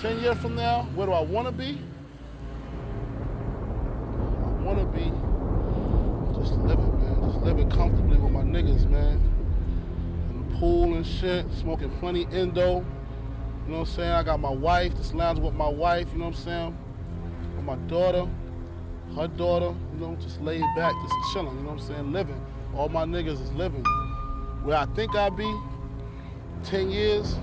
10 years from now, where do I want to be? I want to be just living, man. Just living comfortably with my niggas, man. In the pool and shit, smoking plenty Indo. You know what I'm saying? I got my wife, just lounging with my wife, you know what I'm saying? With my daughter, her daughter, you know, just laid back, just chilling, you know what I'm saying? Living. All my niggas is living. Where I think I'll be, 10 years,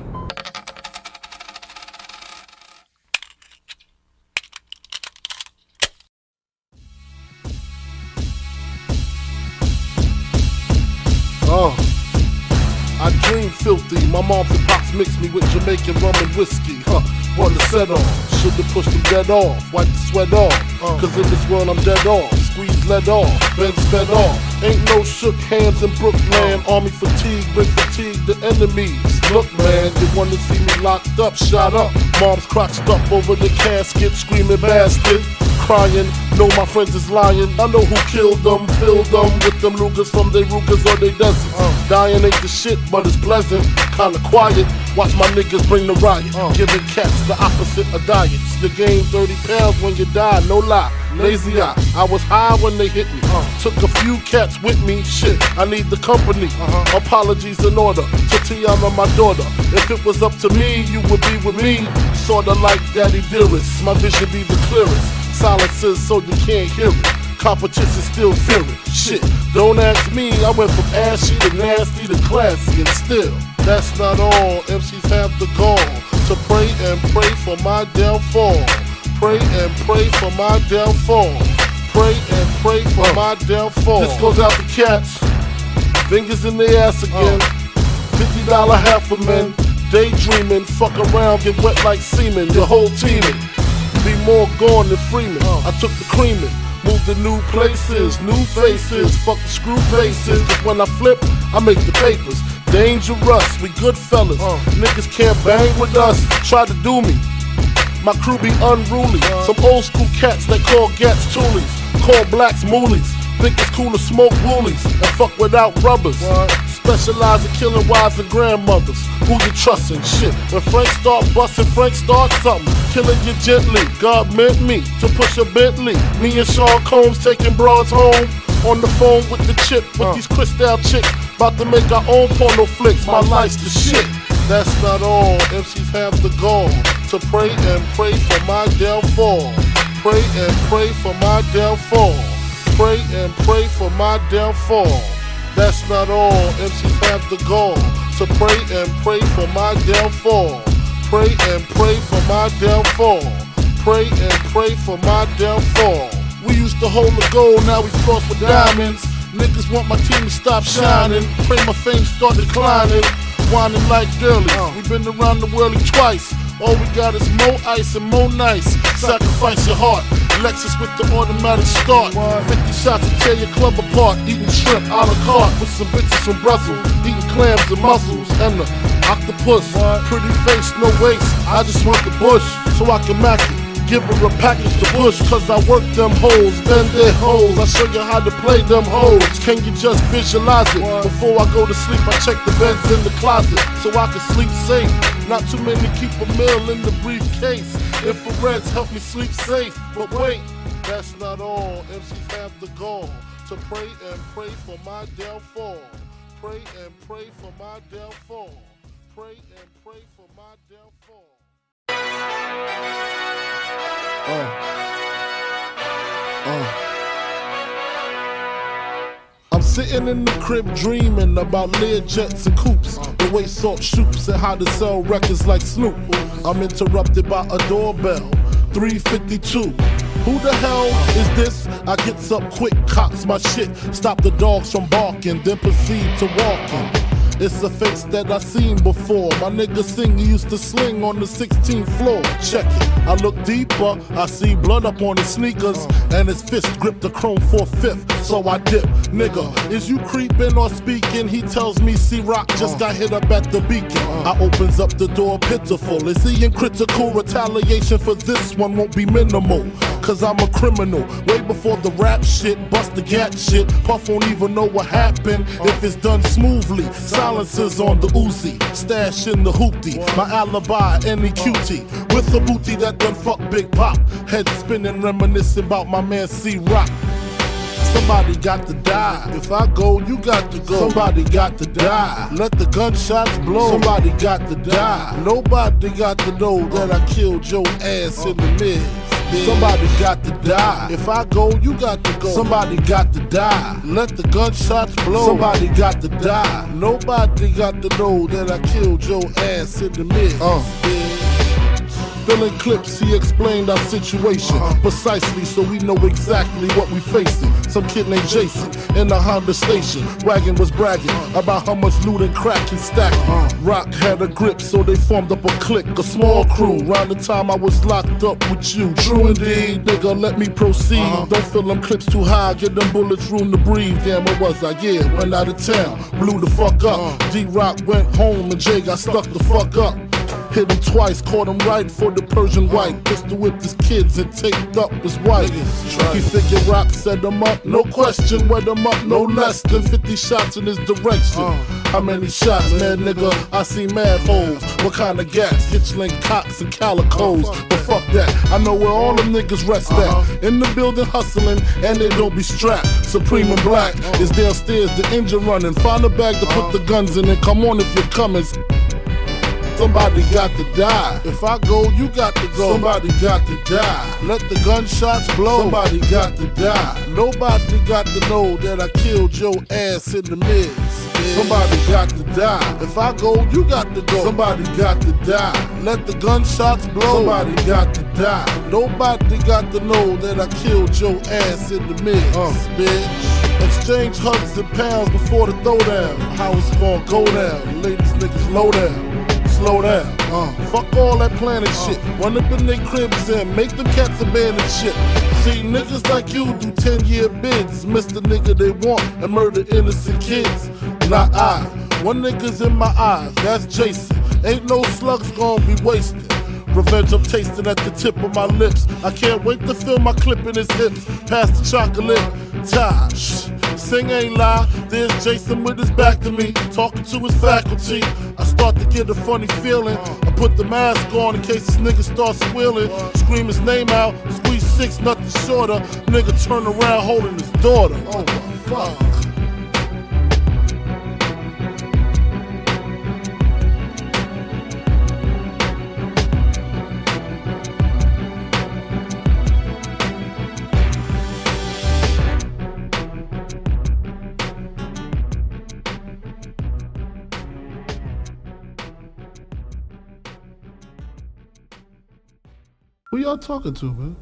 filthy. My mom and pops mixed me with Jamaican rum and whiskey. Huh, want to set off. Should've pushed them dead off. Wipe the sweat off. Uh. Cause in this world I'm dead off. Squeeze lead off. Been sped off. Ain't no shook hands in Brooklyn. Uh. Army fatigue, bring fatigue the enemies. Look, man, you wanna see me locked up, shot up. Mom's crotched up over the casket, screaming bastard crying. Know my friends is lying. I know who killed them, filled them with them Rugers from they Rugers or they deserts. Uh. Dying ain't the shit, but it's pleasant. Kinda quiet. Watch my niggas bring the riot. Uh. Giving cats the opposite of diets. You gain 30 pounds when you die, no lie. Lazy eye. I was high when they hit me. Uh. Took a few cats with me. Shit, I need the company. Uh-huh. Apologies in order to T'yanna, my daughter. If it was up to me, you would be with me. Sorta like Daddy Dearest. My vision be the clearest. Silences so you can't hear it. Competition still fear. Shit, don't ask me. I went from ashy to nasty to classy, and still, that's not all. MCs have the gall to pray and pray for my downfall. Pray and pray for my downfall. Pray and pray for my downfall. This goes out to cats. Fingers in the ass oh. again. Fifty dollar half a men. Daydreaming, fuck around, get wet like semen. The whole teaming. Be more gone than Freeman. I took the creaming. Moved to new places, new faces, fuck the screw faces. Cause when I flip, I make the papers. Dangerous, we good fellas. Uh. Niggas can't bang with us, try to do me. My crew be unruly. Uh. Some old school cats that call gats toolies. Call blacks moolies. Think it's cool to smoke woolies and fuck without rubbers. Specialize in killing wives and grandmothers. Who you trusting? Shit. When Frank start busting, Frank start something. Killing you gently. God meant me to push a Bentley. Me and Sean Combs taking broads home. On the phone with the chip, with these crystal chicks. About to make our own porno flicks. My life's the shit. That's not all. MCs have the gall to pray and pray for my downfall. Pray and pray for my downfall. Pray and pray for my downfall. That's not all. MCs have the gall to pray and pray for my downfall. Pray and pray for my downfall. Pray and pray for my downfall. We used to hold the gold, now we floss with diamonds. Niggas want my team to stop shining. Pray my fame start declining. Whining like girlies. We've been around the world twice. All we got is more ice and more nice. Sacrifice your heart. Lexus with the automatic start. 50 shots to tear your club apart. Eating shrimp a la carte with some bitches from Brussels. Eating clams and mussels and the octopus. Pretty face, no waist. I just want the bush so I can mack it. Give her a package to push, cause I work them holes, bend their holes I show you how to play them holes Can you just visualize it? Before I go to sleep, I check the beds in the closet so I can sleep safe. Not too many keep a meal in the briefcase. Infrareds help me sleep safe. But wait, that's not all. MCs have the gall to pray and pray for my downfall. Pray and pray for my downfall. Pray and pray for my downfall. Uh. Uh. I'm sitting in the crib dreaming about Learjets and coops, the way salt shoots and how to sell records like Snoop. I'm interrupted by a doorbell, 352. Who the hell is this? I gets up quick, cocks my shit, stop the dogs from barking, then proceed to walking. It's a face that I seen before. My nigga sing, he used to sling on the 16th floor. Check it. I look deeper, I see blood up on his sneakers, and his fist grip the chrome 4 fifth. So I dip. Nigga, is you creeping or speaking? He tells me C Rock just got hit up at the beacon. I opens up the door pitiful. Is he in critical retaliation for this one won't be minimal? Cause I'm a criminal. Way before the rap shit, bust the gat shit. Puff won't even know what happened if it's done smoothly. Silences on the Uzi, stash in the hoopty. My alibi, any cutie. With the booty that done fuck Big Pop. Head spinning, reminiscing about my man C Rock. Somebody got to die. If I go, you got to go. Somebody got to die. Let the gunshots blow. Somebody got to die. Nobody got to know that I killed your ass in the mid. Somebody got to die. If I go, you got to go. Somebody got to die. Let the gunshots blow. Somebody got to die. Nobody got to know that I killed your ass in the mid. Uh. Filling clips, he explained our situation uh-huh. precisely so we know exactly what we facing. Some kid named Jason in the Honda station. Wagon was bragging about how much loot and crack he stacked. Uh-huh. Rock had a grip, so they formed up a clique, a small crew. Round the time I was locked up with you. True indeed, nigga, let me proceed. Uh-huh. Don't fill them clips too high, get them bullets room to breathe. Damn, what was I? Yeah, went out of town, blew the fuck up. D Rock went home and Jay got stuck the fuck up. Hit him twice, caught him right for the Persian white. Pistol whipped his kids and taped up his wife. He figured Rock set him up, no question, wet him up, no less than 50 shots in his direction. How many shots, man, nigga? I see mad holes. What kind of gas? Heckler Kochs and calicos. But fuck that, I know where all them niggas rest at. In the building hustling, and they don't be strapped. Supreme and black is downstairs, the engine running. Find a bag to put the guns in and come on if you're coming. Somebody got to die. If I go, you got to go. Somebody got to die. Let the gunshots blow. Somebody got to die. Nobody got to know that I killed your ass in the mid. Somebody got to die. If I go, you got to go. Somebody got to die. Let the gunshots blow. Somebody got to die. Nobody got to know that I killed your ass in the mid, uh, bitch. Exchange hugs and pounds before the throwdown. How it's gonna go down. Ladies, niggas, low down slow down. Uh, fuck all that planet uh, shit. Run up in their cribs and make them cats abandon shit. See, niggas like you do 10 year bids. Miss the nigga they want and murder innocent kids. Not I. One nigga's in my eyes, that's Jason. Ain't no slugs gonna be wasted. Revenge I'm tasting at the tip of my lips. I can't wait to feel my clip in his hips. Pass the chocolate. Tosh. Sing ain't lie, there's Jason with his back to me, talking to his faculty. I start to get a funny feeling. I put the mask on in case this nigga starts squealing. Scream his name out, squeeze six, nothing shorter. Nigga turn around holding his daughter. Oh my fuck. Who y'all talking to, man?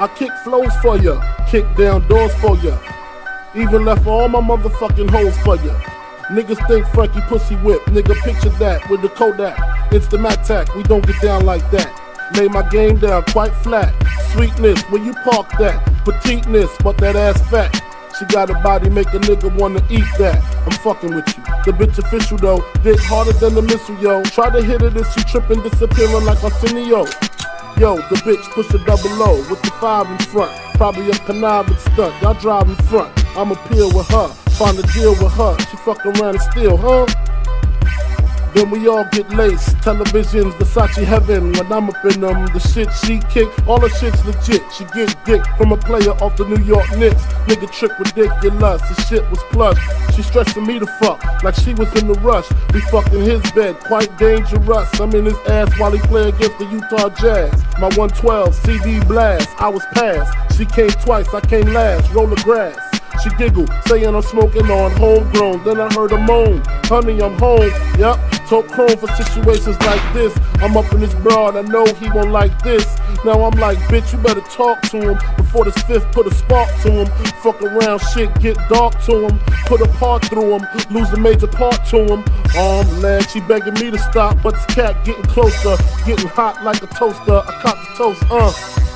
I kick flows for ya, kick down doors for ya. Even left all my motherfucking hoes for ya. Niggas think Frankie pussy whip, nigga picture that with the Kodak. It's the Mattack, we don't get down like that. Lay my game down quite flat. Sweetness, where you park that? Petiteness, but that ass fat. She got a body, make a nigga wanna eat that. I'm fucking with you. The bitch official though, dick harder than the missile, yo. Try to hit it if she tripping, disappearing like Arsenio. Yo, the bitch push a double low with the five in front. Probably a conniving stunt. Y'all drive in front. I'ma peel with her, find a deal with her. She fuck around and steal, huh? Then we all get laced. Televisions, Versace heaven. When I'm up in them, the shit she kick, all the shit's legit. She get dick from a player off the New York Knicks. Nigga trick ridiculous. The shit was plush. She stressing me to fuck like she was in the rush. We fucking his bed, quite dangerous. I'm in his ass while he play against the Utah Jazz. My 112 CD blast. I was passed. She came twice, I came last. Roll the grass. She giggled, saying I'm smoking on homegrown. Then I heard her moan, honey, I'm home. Yep, talk chrome for situations like this. I'm up in his broad, and I know he won't like this. Now I'm like, bitch, you better talk to him before this fifth put a spark to him. Fuck around, shit get dark to him. Put a part through him, lose a major part to him. Arm, leg, she begging me to stop, but this cat getting closer, getting hot like a toaster. I cop the toast, uh.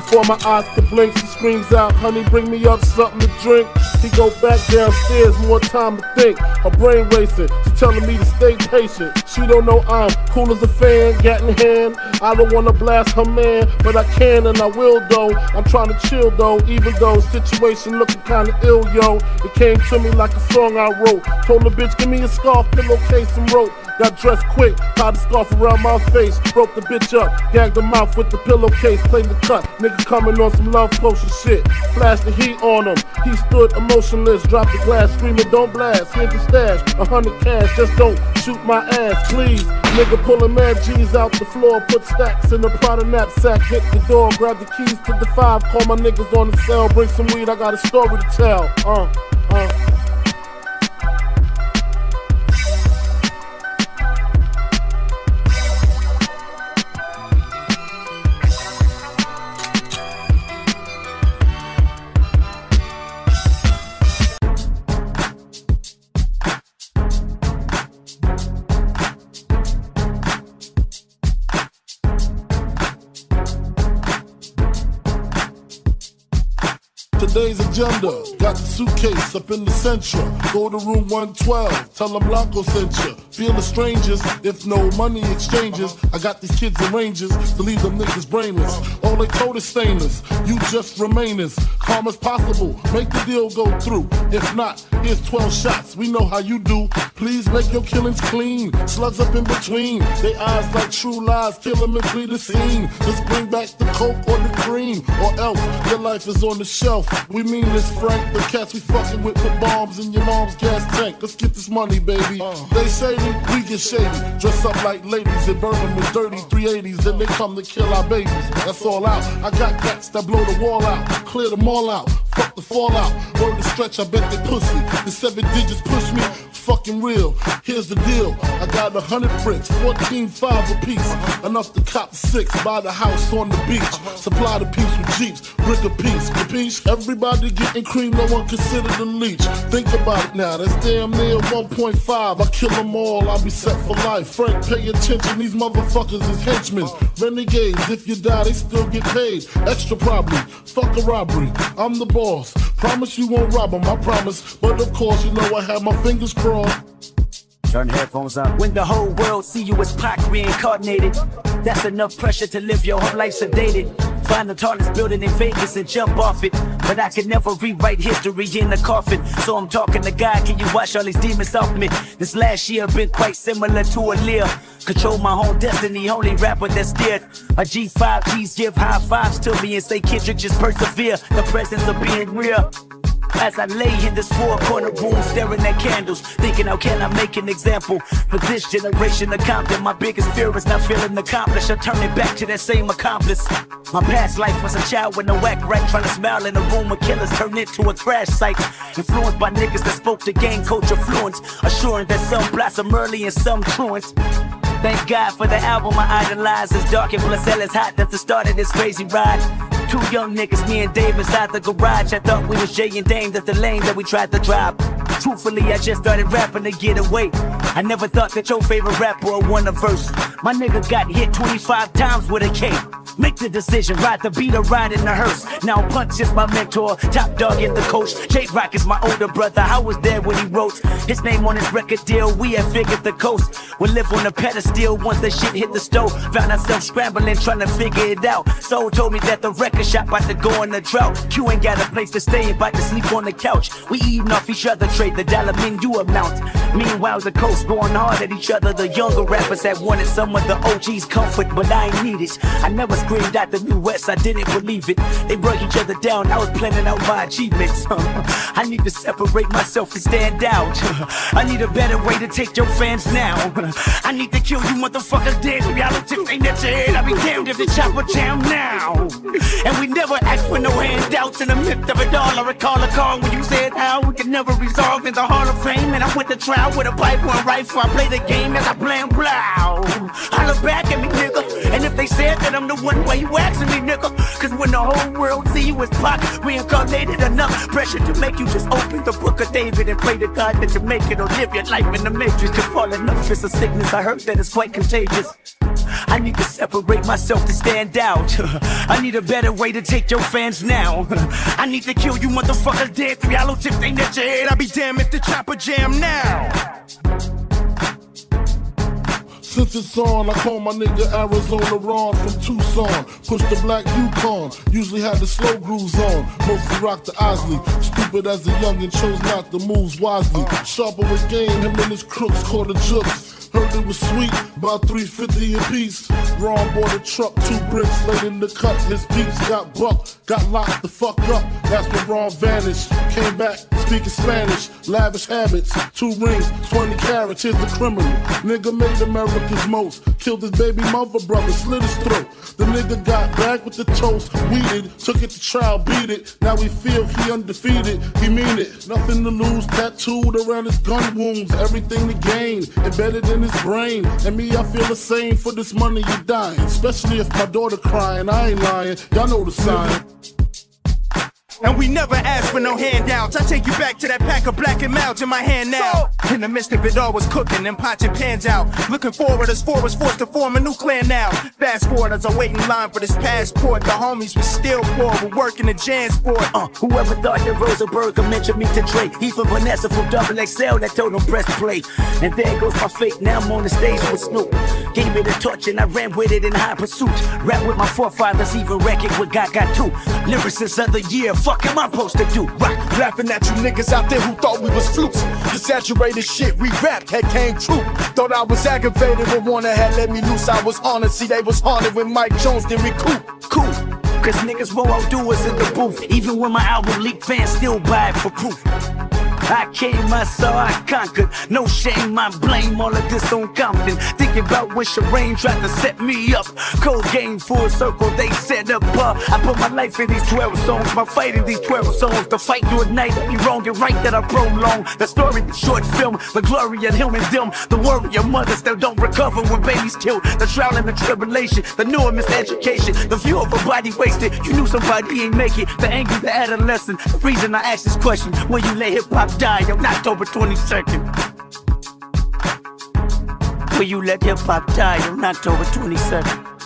Before my eyes could blink, she screams out, honey, bring me up something to drink. He go back downstairs, more time to think. Her brain racing, she telling me to stay patient. She don't know I'm cool as a fan, gat in hand. I don't wanna blast her man, but I can and I will though. I'm trying to chill though, even though situation looking kinda ill, yo. It came to me like a song I wrote. Told the bitch, give me a scarf, pillowcase, and rope. Got dressed quick, tied the scarf around my face, broke the bitch up, gagged the mouth with the pillowcase, played the cut. Nigga coming on some love potion shit. Flashed the heat on him. He stood emotionless, dropped the glass, screaming, Don't blast. Here's the stash, a hundred cash, just don't shoot my ass, please. Nigga pulling mad G's out the floor, put stacks in the Prada knapsack, hit the door, grab the keys to the five, call my niggas on the cell, bring some weed, I got a story to tell. Uh, uh. Agenda. Got the suitcase up in the central. Go to room 112. Tell them Blanco sent you. Feel the strangers if no money exchanges. I got these kids in ranges to leave them niggas brainless. All they told is stainless. You just remain as calm as possible. Make the deal go through. If not, here's 12 shots. We know how you do. Please make your killings clean. Slugs up in between. They eyes like true lies. Kill them and flee the scene. Just bring back the coke or the cream. Or else your life is on the shelf. We mean this, Frank. The cats we fucking with put bombs in your mom's gas tank. Let's get this money, baby. Uh. They say we, we get shady. Dress up like ladies and burn them with dirty 380s. Then they come to kill our babies. That's all out. I got cats that blow the wall out. Clear them all out. Fuck the fallout. Word the stretch, I bet they pussy. The seven digits push me fucking real. Here's the deal. I got a hundred bricks, 14 five a piece. Enough to cop six, buy the house on the beach. Supply the piece with jeeps, brick a piece. Capiche? Everybody getting cream, no one considered a leech. Think about it now, that's damn near 1.5. I kill them all, I'll be set for life. Frank, pay attention, these motherfuckers is henchmen. Renegades, if you die, they still get paid. Extra probably, fuck a robbery. I'm the boss. Promise you won't rob them, I promise. But of course, you know I have my fingers crossed. Turn headphones up. When the whole world see you as Pac reincarnated, that's enough pressure to live your whole life sedated. Find the tallest building in Vegas and jump off it. But I can never rewrite history in a coffin. So I'm talking to God, can you wash all these demons off me? This last year been quite similar to a leer. Control my own destiny, only rapper that's scared. A G5 G's give high fives to me and say, Kendrick, just persevere. The presence of being real. As I lay in this four corner room staring at candles, thinking how can I make an example for this generation of Compton? My biggest fear is not feeling accomplished. I turn it back to that same accomplice. My past life was a child with no whack right, trying to smile in a room of killers, turned into a crash site. Influenced by niggas that spoke to gang culture fluence, assuring that some blossom early and some truants. Thank God for the album I idolize. It's dark and plus hell is hot. That's the start of this crazy ride. Two young niggas, me and Dave inside the garage. I thought we was Jay and Dame, that's the lane that we tried to drive. Truthfully, I just started rapping to get away. I never thought that your favorite rapper would won a verse. My nigga got hit 25 times with a K. Make the decision, ride the beat or ride in the hearse. Now Punch is my mentor, Top Dawg in the coach. Jay Rock is my older brother. I was there when he wrote his name on his record deal. We had figured the coast We live on a pedestal once the shit hit the stove. Found ourselves scrambling, trying to figure it out. Soul told me that the record shop about to go on a drought. Q ain't got a place to stay, about to sleep on the couch. We eating off each other, trade the dollar menu amount. Meanwhile, the coast going hard at each other. The younger rappers that wanted some of the OG's comfort, but I ain't need it. I never screamed out the West, I didn't believe it. They broke each other down, I was planning out my achievements. I need to separate myself and stand out. I need a better way to take your fans now. I need to kill you motherfuckers dead. Reality ain't that dead. I'll be damned if they chop chopper jam now. And we never ask for no handouts in the midst of it all. I recall a call when you said how we could never resolve in the Hall of Fame. And I went to trial with a pipe and rifle. I play the game as I blame blow. Holla back at me, nigga. If They said that I'm the one way you asking me, nigga. Cause when the whole world see you as Pac, reincarnated enough pressure to make you just open the book of David and pray to God that you make it or live your life in the matrix. Cause falling off is a sickness. I heard that it's quite contagious. I need to separate myself to stand out. I need a better way to take your fans now. I need to kill you motherfuckers dead. Three hollow tips ain't at your head. I'll be damned if the chopper jam now. Since it's on, I call my nigga Arizona Ron from Tucson. Push the black Yukon, usually had the slow grooves on. Mostly rock the Osley. Stupid as a youngin', chose not to move wisely. Sharper with game, him and his crooks caught the jukes. Heard it was sweet, about 350 a piece. Ron bought a truck, two bricks laid in the cut. His beats got bucked, got locked the fuck up. That's when Ron vanished. Came back, speaking Spanish, lavish habits, two rings, 20 carats. Here's the criminal. Nigga made America's most. Killed his baby mother brother, slit his throat. The nigga got back with the toast, weeded, took it to trial, beat it. Now we feel he undefeated, he mean it. Nothing to lose, tattooed around his gun wounds, everything to gain, embedded in his brain. And me, I feel the same for this money you dying. Especially if my daughter crying, I ain't lying. Y'all know the sign. And we never ask for no handouts. I take you back to that pack of black and mouths in my hand now. In the midst of it all was cooking and pots and pans out. Looking forward as four was forced to form a new clan now. Fast forward as I wait in line for this passport. The homies was still poor, but working the JanSport. Uh, whoever thought that Rosenberg mentioned me to Dre. He's from Vanessa from Double XL that told him breastplate. And there goes my fate. Now I'm on the stage with Snoop. Gave me the torch and I ran with it in high pursuit. Rap with my forefathers, even wreck it with God got two. Lyricist of the year, fuck am I supposed to do? Rock. Laughing at you niggas out there who thought we was flukes. The saturated shit we rapped had came true. Thought I was aggravated, but Warner had let me loose. I was honored, see they was haunted when Mike Jones didn't recoup. Cool. Cause niggas won't outdo us in the booth. Even when my album leaked, fans still buy it for proof. I came, I saw, I conquered. No shame, I blame all of this on Compton. Thinking about when Shireen tried to set me up. Cold game, full circle, they set up. Uh, I put my life in these 12 songs, my fight in these 12 songs. The fight to ignite every wrong and right that I prolong. The story, the short film, the glory of him and them. The warrior mothers that don't recover when babies killed. The trial and the tribulation, the new and miseducation. The view of a body wasted. You knew somebody ain't make it. The anger, the adolescent. The reason I asked this question, when you let hip hop die on October 22nd. Will you let hip hop die on October 22nd?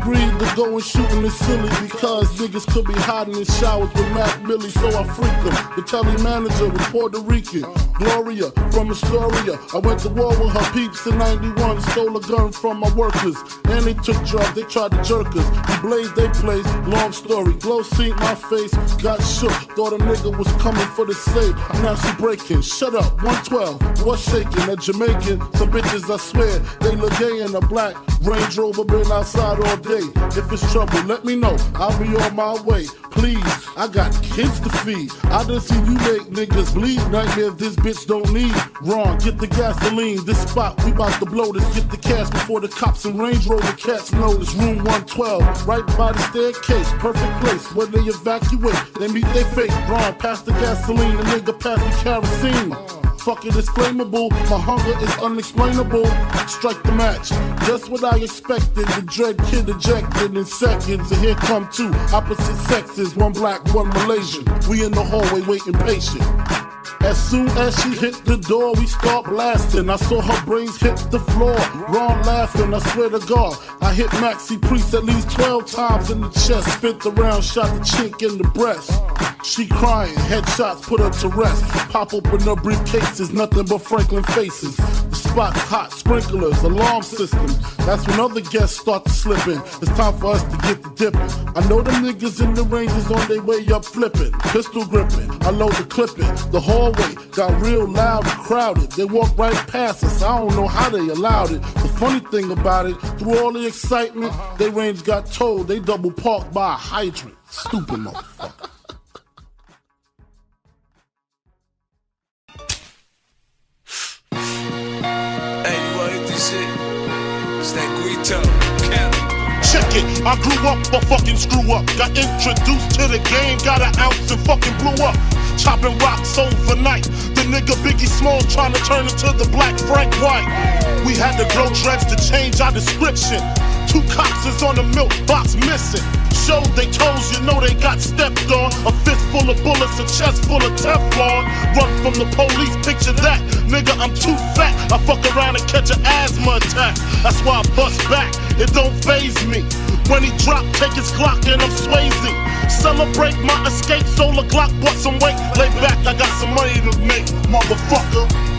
Agreed to shoot in the silly because niggas could be hiding in showers with Mac Millie, so I freaked them. The telly manager was Puerto Rican, Gloria from Astoria. I went to war with her peeps in 91, stole a gun from my workers. And they took drugs, they tried to jerk us. We blazed they place, long story. Glow seen my face, got shook. Thought a nigga was coming for the safe. Now she breaking. Shut up, 112. What's shaking? A Jamaican. Some bitches, I swear, they look gay in a black Range Rover been outside all day. If it's trouble, let me know. I'll be on my way. Please, I got kids to feed. I done seen you make niggas bleed. Nightmares this bitch don't need. Wrong, get the gasoline. This spot, we about to blow this. Get the cash before the cops and Range Rover cats notice. Room 112, right by the staircase. Perfect place where they evacuate. They meet their fate. Wrong, pass the gasoline. The nigga pass the kerosene. Fuck it, it's flammable. My hunger is unexplainable. Strike the match. Just what I expected. The dread kid ejected in seconds. And here come two opposite sexes. One black, one Malaysian. We in the hallway waiting patient. As soon as she hit the door, we start blasting. I saw her brains hit the floor. Ron laughing, I swear to God. I hit Maxi Priest at least 12 times in the chest. Spit the round, shot the chink in the breast. She crying, headshots put her to rest. Pop open her briefcases, nothing but Franklin faces. The spot's hot, sprinklers, alarm system. That's when other guests start to slip in. It's time for us to get the dipping. I know them niggas in the ranges on their way up flipping. Pistol gripping, I load the clipping. The hallway got real loud and crowded. They walked right past us, I don't know how they allowed it. The funny thing about it, through all the excitement, they range got told they double parked by a hydrant. Stupid motherfucker. Hey, you wanna hit this shit? It's that Guito. Cap. check it. I grew up a fucking screw up. Got introduced to the game, got an ounce and fucking blew up. Chopping rocks overnight. The nigga Biggie Small trying to turn into the black Frank White. We had to grow dreads to change our description. Two cops is on the milk box missing. Showed they toes, you know they got stepped on. A fist full of bullets, a chest full of Teflon. Run from the police, picture that. Nigga, I'm too fat. I fuck around and catch an asthma attack. That's why I bust back. It don't phase me. When he drop, take his clock and I'm Swayze. Celebrate my escape, solar clock, bought some weight. Lay back, I got some money to make, motherfucker.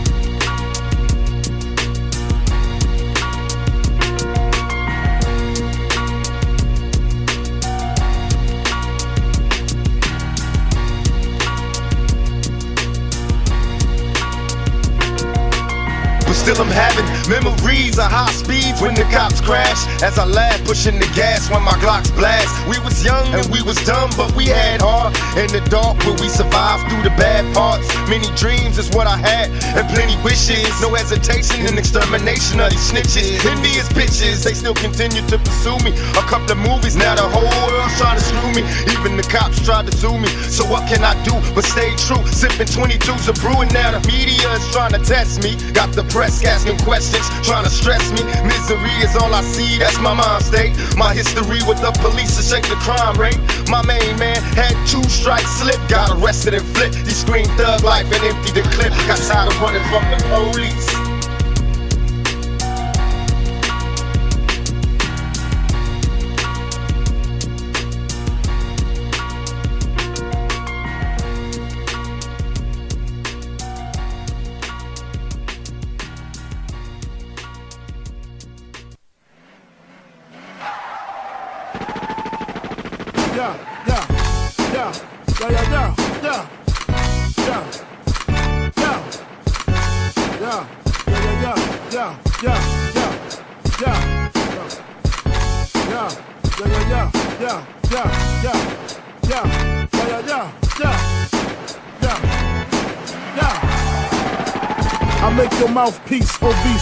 Still I'm having memories of high speeds when the cops crash. As I laugh, pushing the gas when my Glocks blast. We was young and we was dumb, but we had heart. In the dark, but we survived through the bad parts. Many dreams is what I had, and plenty wishes. No hesitation in extermination of these snitches. Envious bitches, they still continue to pursue me. A couple of movies, now the whole world's trying to screw me. Even the cops tried to sue me. So what can I do but stay true? Sipping 22s of brewing, now the media is trying to test me. Got the press asking questions, trying to stress me. Misery is all I see, that's my mind state. My history with the police to shake the crime rate. My main man had two strikes slip, got arrested and flipped. He screamed thug life and emptied the clip. Got tired of running from the police.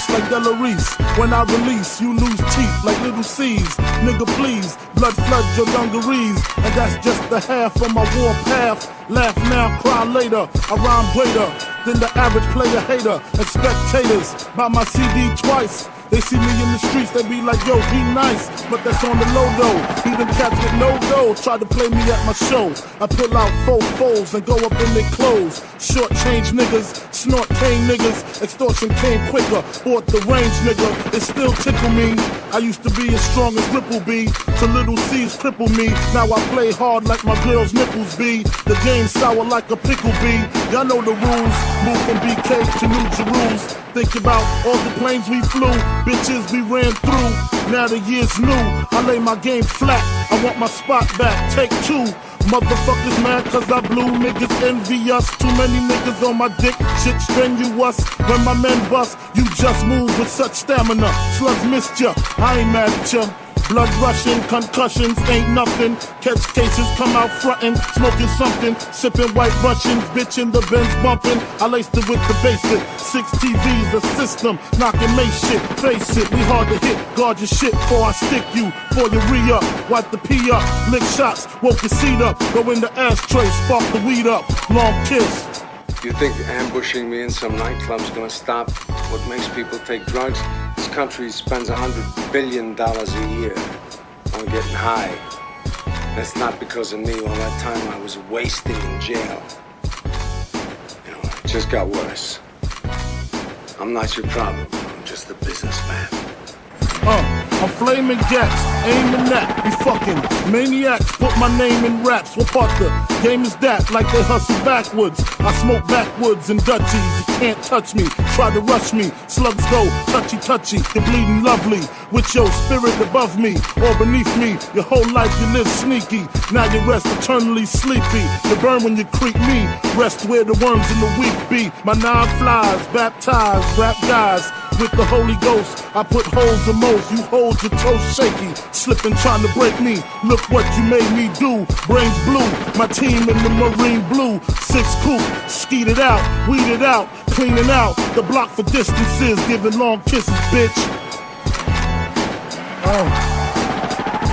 Obese like Della Reese. When I release, you lose teeth like little C's. Nigga, please, blood floods your dungarees. And that's just the half of my war path. Laugh now, cry later. I rhyme greater than the average player hater. And spectators buy my CD twice. They see me in the streets, they be like, yo, he nice, but that's on the low though. He done cats with no dough, try to play me at my show. I pull out four foes and go up in their clothes. Short change niggas, snort cane niggas, extortion came quicker. Bought the range nigga, it still tickle me. I used to be as strong as Ripple B, to little C's cripple me. Now I play hard like my girl's nipples be. The game sour like a pickle bee. Y'all know the rules, move from BK to New Jerusalem. Think about all the planes we flew, bitches we ran through. Now the year's new, I lay my game flat. I want my spot back, take two. Motherfuckers mad cause I blew niggas envy us. Too many niggas on my dick, shit strenuous. When my men bust, you just move with such stamina. Slugs missed ya, I ain't mad at ya. Blood rushing, concussions ain't nothing. Catch cases, come out frontin', smoking something, sipping white Russians, bitch in the Benz bumping. I laced it with the basic. Six TVs, the system, knocking May shit. Face it, we hard to hit. Guard your shit before I stick you. For your re up, wipe the pee up, lick shots, woke your seat up, go in the ashtray, spark the weed up. Long kiss. You think ambushing me in some nightclub's gonna stop what makes people take drugs? This country spends a hundred billion dollars a year on getting high. That's not because of me. All that time I was wasting in jail. You know, it just got worse. I'm not your problem. I'm just a businessman. Uh. I'm flaming gaps, aiming at, we fucking maniacs. Put my name in raps. What part the game is that? Like they hustle backwards. I smoke backwoods and Dutchies. You can't touch me, try to rush me. Slugs go touchy touchy. You're bleeding lovely with your spirit above me or beneath me. Your whole life you live sneaky. Now you rest eternally sleepy. You burn when you creep me. Rest where the worms in the weak be. My nine flies, baptized, rap guys with the Holy Ghost. I put holes in most. You hold your toes shaky, slipping trying to break me. Look what you made me do. Brains blue, my team in the marine blue. Six coupe, skeet it out, weed it out, cleaning out the block for distances, giving long kisses, bitch. Oh.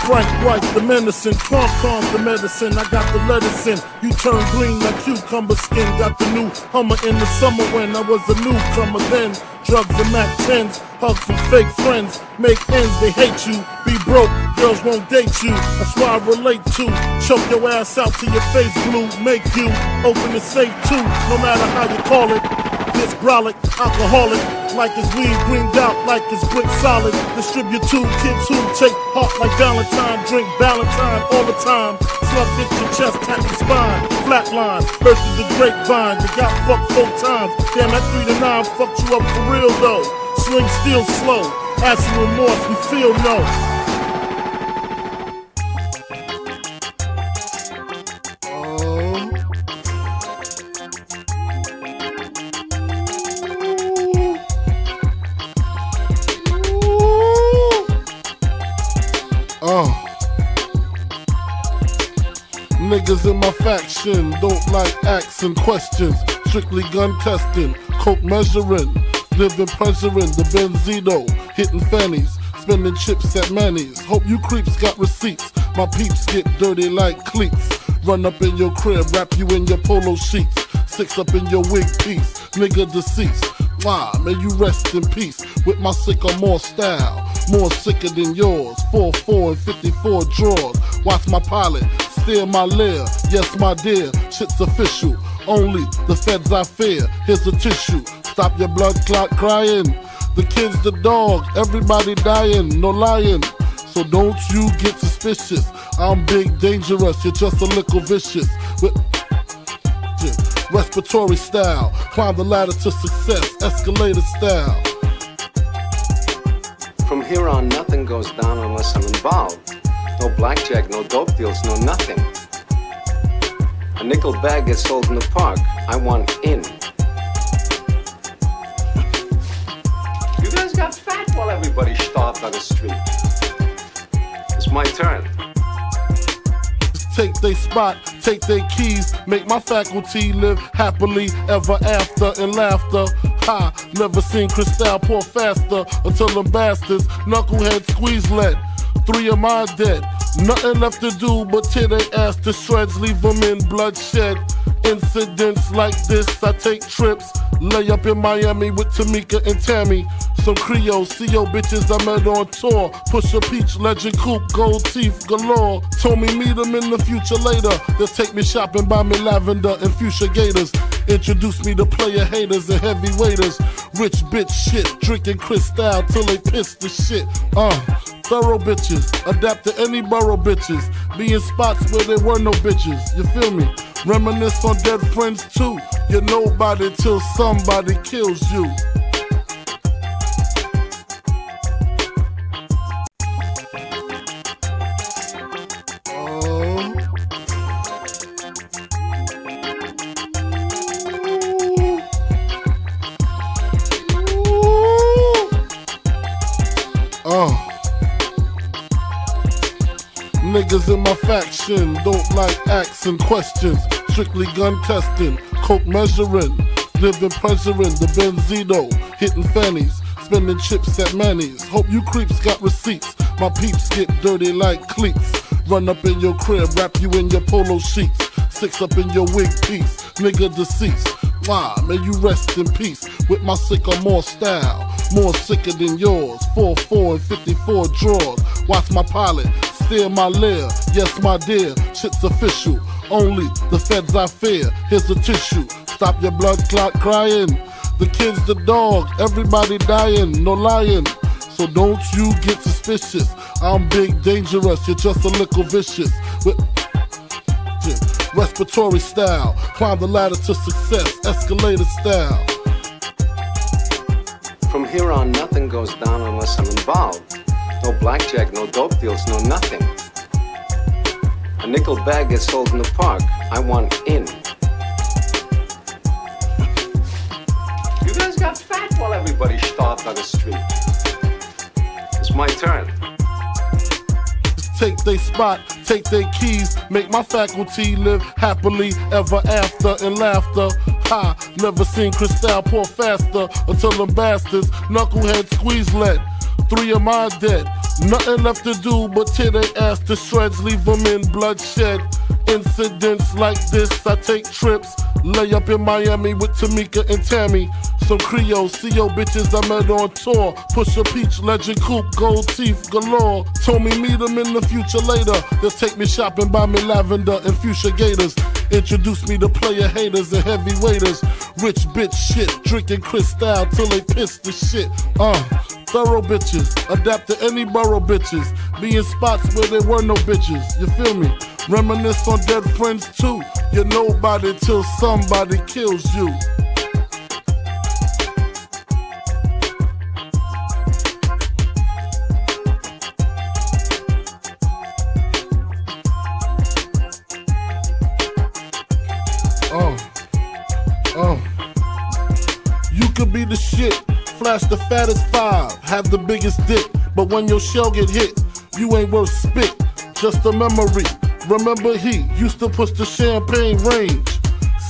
Frank White, the medicine, Crump Crump, the medicine. I got the lettuce in. You turn green like cucumber skin. Got the new Hummer in the summer when I was a newcomer then. Drugs and Mac 10s, hugs from fake friends. Make ends, they hate you. Be broke, girls won't date you. That's why I relate to. Choke your ass out till your face blue. Make you open the safe too, no matter how you call it. This brolic, alcoholic, like it's weed, greened out like it's brick solid. Distribute to kids who take heart like Valentine, drink Valentine all the time. Slug hit your chest, tap your spine, flatline, birth of the grapevine. You got fucked four times. Damn, that three to nine fucked you up for real though. Swing still slow, ask remorse, we feel no. Niggas in my faction don't like asking questions. Strictly gun testing, coke measuring, living pleasuring the Benzito, hitting fannies, spending chips at Manny's. Hope you creeps got receipts. My peeps get dirty like cleats. Run up in your crib, wrap you in your polo sheets. Six up in your wig piece, nigga deceased. Why? May you rest in peace with my sycamore style. More sicker than yours. 4-4 and 54 drawers. Watch my pilot steer my lair. Yes, my dear, shit's official. Only the feds I fear. Here's a tissue. Stop your blood clot crying. The kids, the dog, everybody dying, no lying. So don't you get suspicious. I'm big, dangerous, you're just a little vicious. With respiratory style, climb the ladder to success, escalator style. From here on, nothing goes down unless I'm involved. No blackjack, no dope deals, no nothing. A nickel bag gets sold in the park. I want in. You guys got fat while everybody starved on the street. It's my turn. Take they spot, take their keys, make my faculty live happily ever after in laughter. Ha, never seen Cristal pour faster until them bastards knucklehead squeeze lead. Three of my dead. Nothing left to do but tear they ass to shreds, leave them in bloodshed. Incidents like this, I take trips. Lay up in Miami with Tamika and Tammy. Some Creole, CO bitches I met on tour. Push a peach, legend coupe, gold teeth galore. Told me meet them in the future later. They'll take me shopping, buy me lavender and fuchsia gators. Introduce me to player haters and heavyweighters. Rich bitch shit, drinking Cristal till they piss the shit. Uh, thorough bitches, adapt to any borough bitches. Be in spots where there were no bitches. You feel me? Reminisce on dead friends too. You're nobody till somebody kills you. Faction don't like asking questions. Strictly gun testing, coke measuring, living pleasuring the Benzito, hitting fannies, spending chips at Manny's. Hope you creeps got receipts. My peeps get dirty like cleats. Run up in your crib, wrap you in your polo sheets. Six up in your wig piece, nigga deceased. Why? May you rest in peace with my sicker more style. More sicker than yours. 4-4 and 54 drawers. Watch my pilot steer my lair. Yes, my dear, shit's official. Only the feds I fear. Here's a tissue. Stop your blood clot crying. The kids, the dog, everybody dying, no lying. So don't you get suspicious. I'm big, dangerous, you're just a little vicious. With respiratory style, climb the ladder to success, escalator style. From here on, nothing goes down unless I'm involved. No blackjack, no dope deals, no nothing. A nickel bag gets sold in the park. I want in. You guys got fat while everybody starved on the street. It's my turn. Take they spot, take their keys, make my faculty live happily ever after in laughter. Ha, never seen Cristal pour faster until them bastards knucklehead squeeze lead. Three of my dead. Nothing left to do but tear their ass to shreds, leave them in bloodshed. Incidents like this, I take trips. Lay up in Miami with Tamika and Tammy. Some Creole, CO bitches I met on tour. Push a peach, legend coupe, gold teeth galore. Told me meet them in the future later. Just take me shopping, buy me lavender and fuchsia gators. Introduce me to player haters and heavy heavyweighters. Rich bitch shit, drinking Cristal till they piss the shit. Uh, thorough bitches, adapt to any borough bitches. Be in spots where there were no bitches. You feel me? Reminisce on dead friends too. You're nobody till somebody kills you. Flash the fattest five, have the biggest dick, but when your shell get hit, you ain't worth spit. Just a memory. Remember he used to push the champagne range.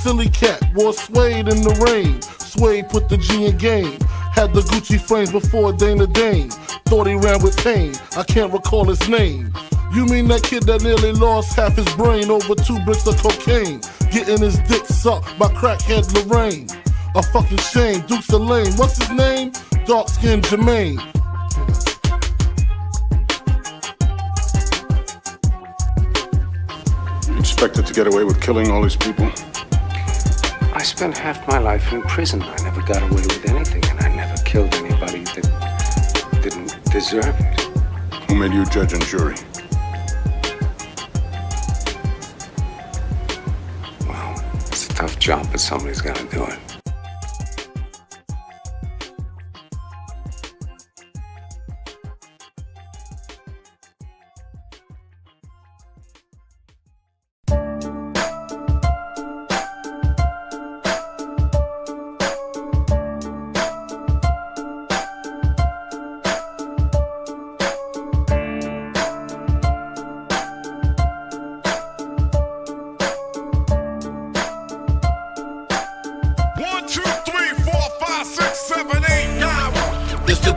Silly cat wore suede in the rain. Suede put the G in game. Had the Gucci frames before Dana Dane. Thought he ran with pain. I can't recall his name. You mean that kid that nearly lost half his brain over two bricks of cocaine? Getting his dick sucked by crackhead Lorraine. A fucking shame. Dukes of Lane. What's his name? Dark skinned Jermaine. You expected to get away with killing all these people? I spent half my life in prison. I never got away with anything, and I never killed anybody that didn't deserve it. Who made you judge and jury? Well, it's a tough job, but somebody's got to do it.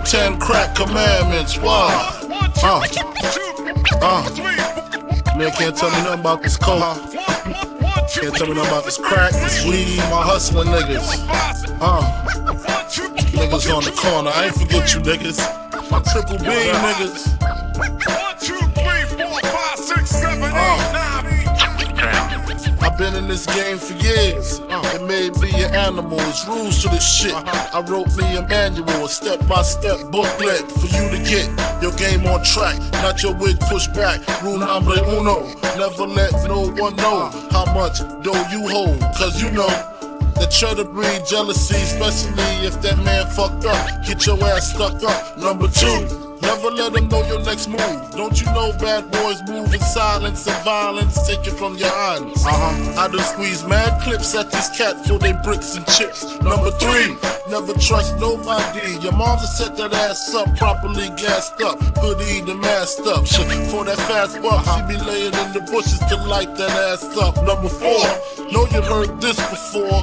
Ten crack commandments. Wow. Uh, uh. Man can't tell me nothing about this coke. one, one, two, Can't tell me nothing about this crack, this weed, my hustling niggas. Uh, niggas on the corner. I ain't forget you niggas. My triple B niggas. one, two, three, four, five, six, seven, eight, Uh. I've been in this game for years. It made me an animal. It's rules to this shit. I wrote me a manual, a step by step booklet for you to get your game on track. Not your wig pushed back. Rule number uno. Never let no one know how much dough you hold. Cause you know. That try to breed jealousy, especially if that man fucked up. Get your ass stuck up. Number two, never let them know your next move. Don't you know bad boys move in silence and violence, take it from your hands. Uh-huh. I done squeeze mad clips at these cats for they bricks and chips. Number three, never trust nobody. Your to set that ass up, properly gassed up, hoodie and masked up. For that fast buck, she be laying in the bushes to light that ass up. Number four, know you heard this before.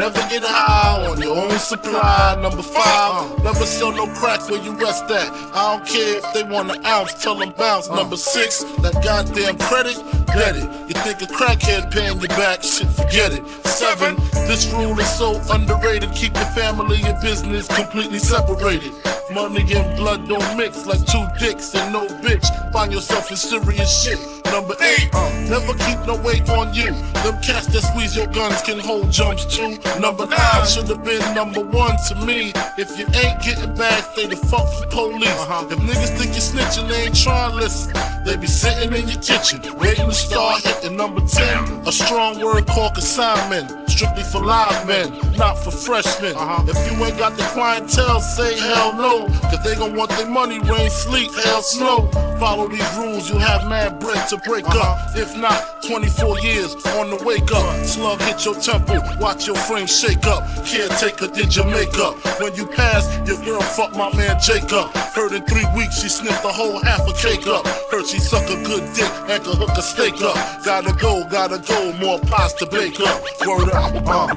Never get high on your own supply. Number five, never sell no crack where you rest at. I don't care if they want an ounce, tell them bounce. Number six, that goddamn credit, get it. You think a crackhead paying you back, shit, forget it. Seven, this rule is so underrated. Keep your family and business completely separated. Money and blood don't mix like two dicks and no bitch. Find yourself in serious shit. Number eight, uh, never keep no weight on you. Them cats that squeeze your guns can hold jumps too. Number nine should have been number one to me. If you ain't getting back, they the fuck from police. If niggas think you're snitching, they ain't trying to listen. They be sitting in your kitchen, waiting to start hitting number 10. A strong word called consignment. Strictly for live men, not for freshmen. Uh-huh. If you ain't got the clientele, say hell no. Cause they gon' want their money, rain, sleet, hell, snow. Follow these rules, you'll have mad bread to break uh-huh. up. If not, 24 years on the wake up. Slug hit your temple, watch your frame shake up. Caretaker did your makeup. When you pass, your girl fucked my man Jacob. Heard in three weeks she sniffed a whole half a cake up. Heard she suck a good dick and could hook a steak up. Gotta go, gotta go, more pies to bake up. Word up, uh.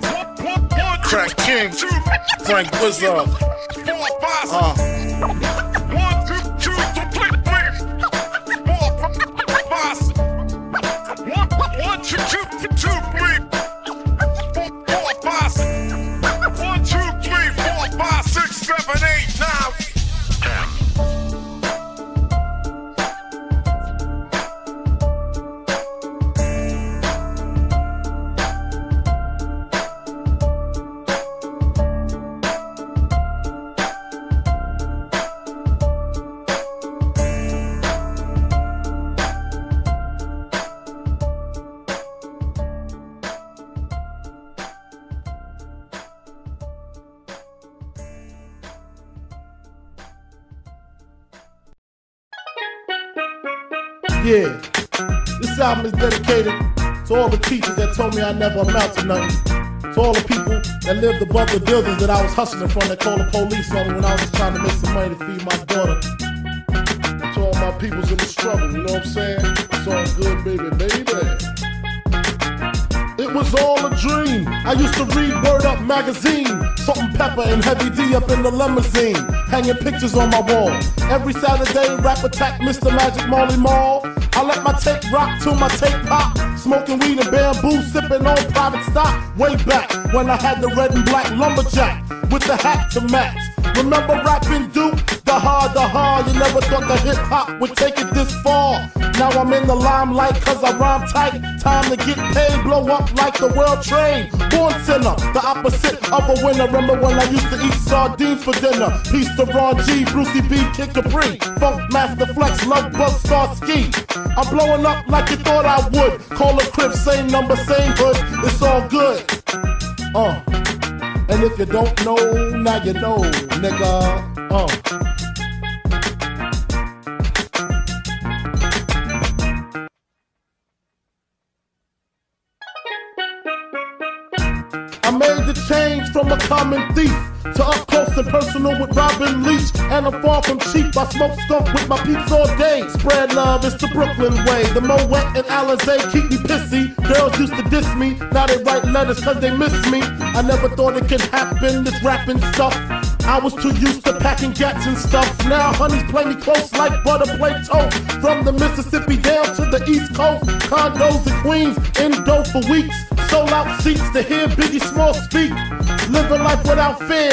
Crack King, Frank Wizard. Four, five, Uh, one, Yeah, never amount to nothing. To all the people that lived above the buildings that I was hustling from that called the police on me when I was trying to make some money to feed my daughter. To all my peoples in the struggle, you know what I'm saying? It's all good, baby, baby. It was all a dream. I used to read Word Up magazine, Salt and Pepa and Heavy D up in the limousine, hanging pictures on my wall. Every Saturday, rap attack Mr. Magic Marley Marl. I let my tape rock till my tape pop, smoking weed and bamboo, sipping on private stock. Way back when I had the red and black lumberjack with the hat to match. Remember rapping Duke? The hard, the hard. You never thought the hip hop would take it this far. Now I'm in the limelight cause I rhyme tight. Time to get paid, blow up like the world trade. Born sinner, the opposite of a winner. Remember when I used to eat sardines for dinner? Peace to Ron G, Brucey B, Kid Capri, Funkmaster Flex, Lovebug, Star Ski. I'm blowing up like you thought I would. Call a crib, same number, same hood. It's all good. Uh. And if you don't know, now you know, nigga. Uh. I made the change from a common thief to up close and personal with Robin Leach. And I'm far from cheap. I smoke skunk with my peeps all day. Spread love, it's the Brooklyn way. The Moet and Alizé keep me pissy. Girls used to diss me, now they write letters cause they miss me. I never thought it could happen, this rapping stuff. I was too used to packing gats and stuff. Now honeys play me close like butter play toast. From the Mississippi down to the East Coast, condos in Queens, indo for weeks. Sold out seats to hear Biggie Small speak. Living life without fear,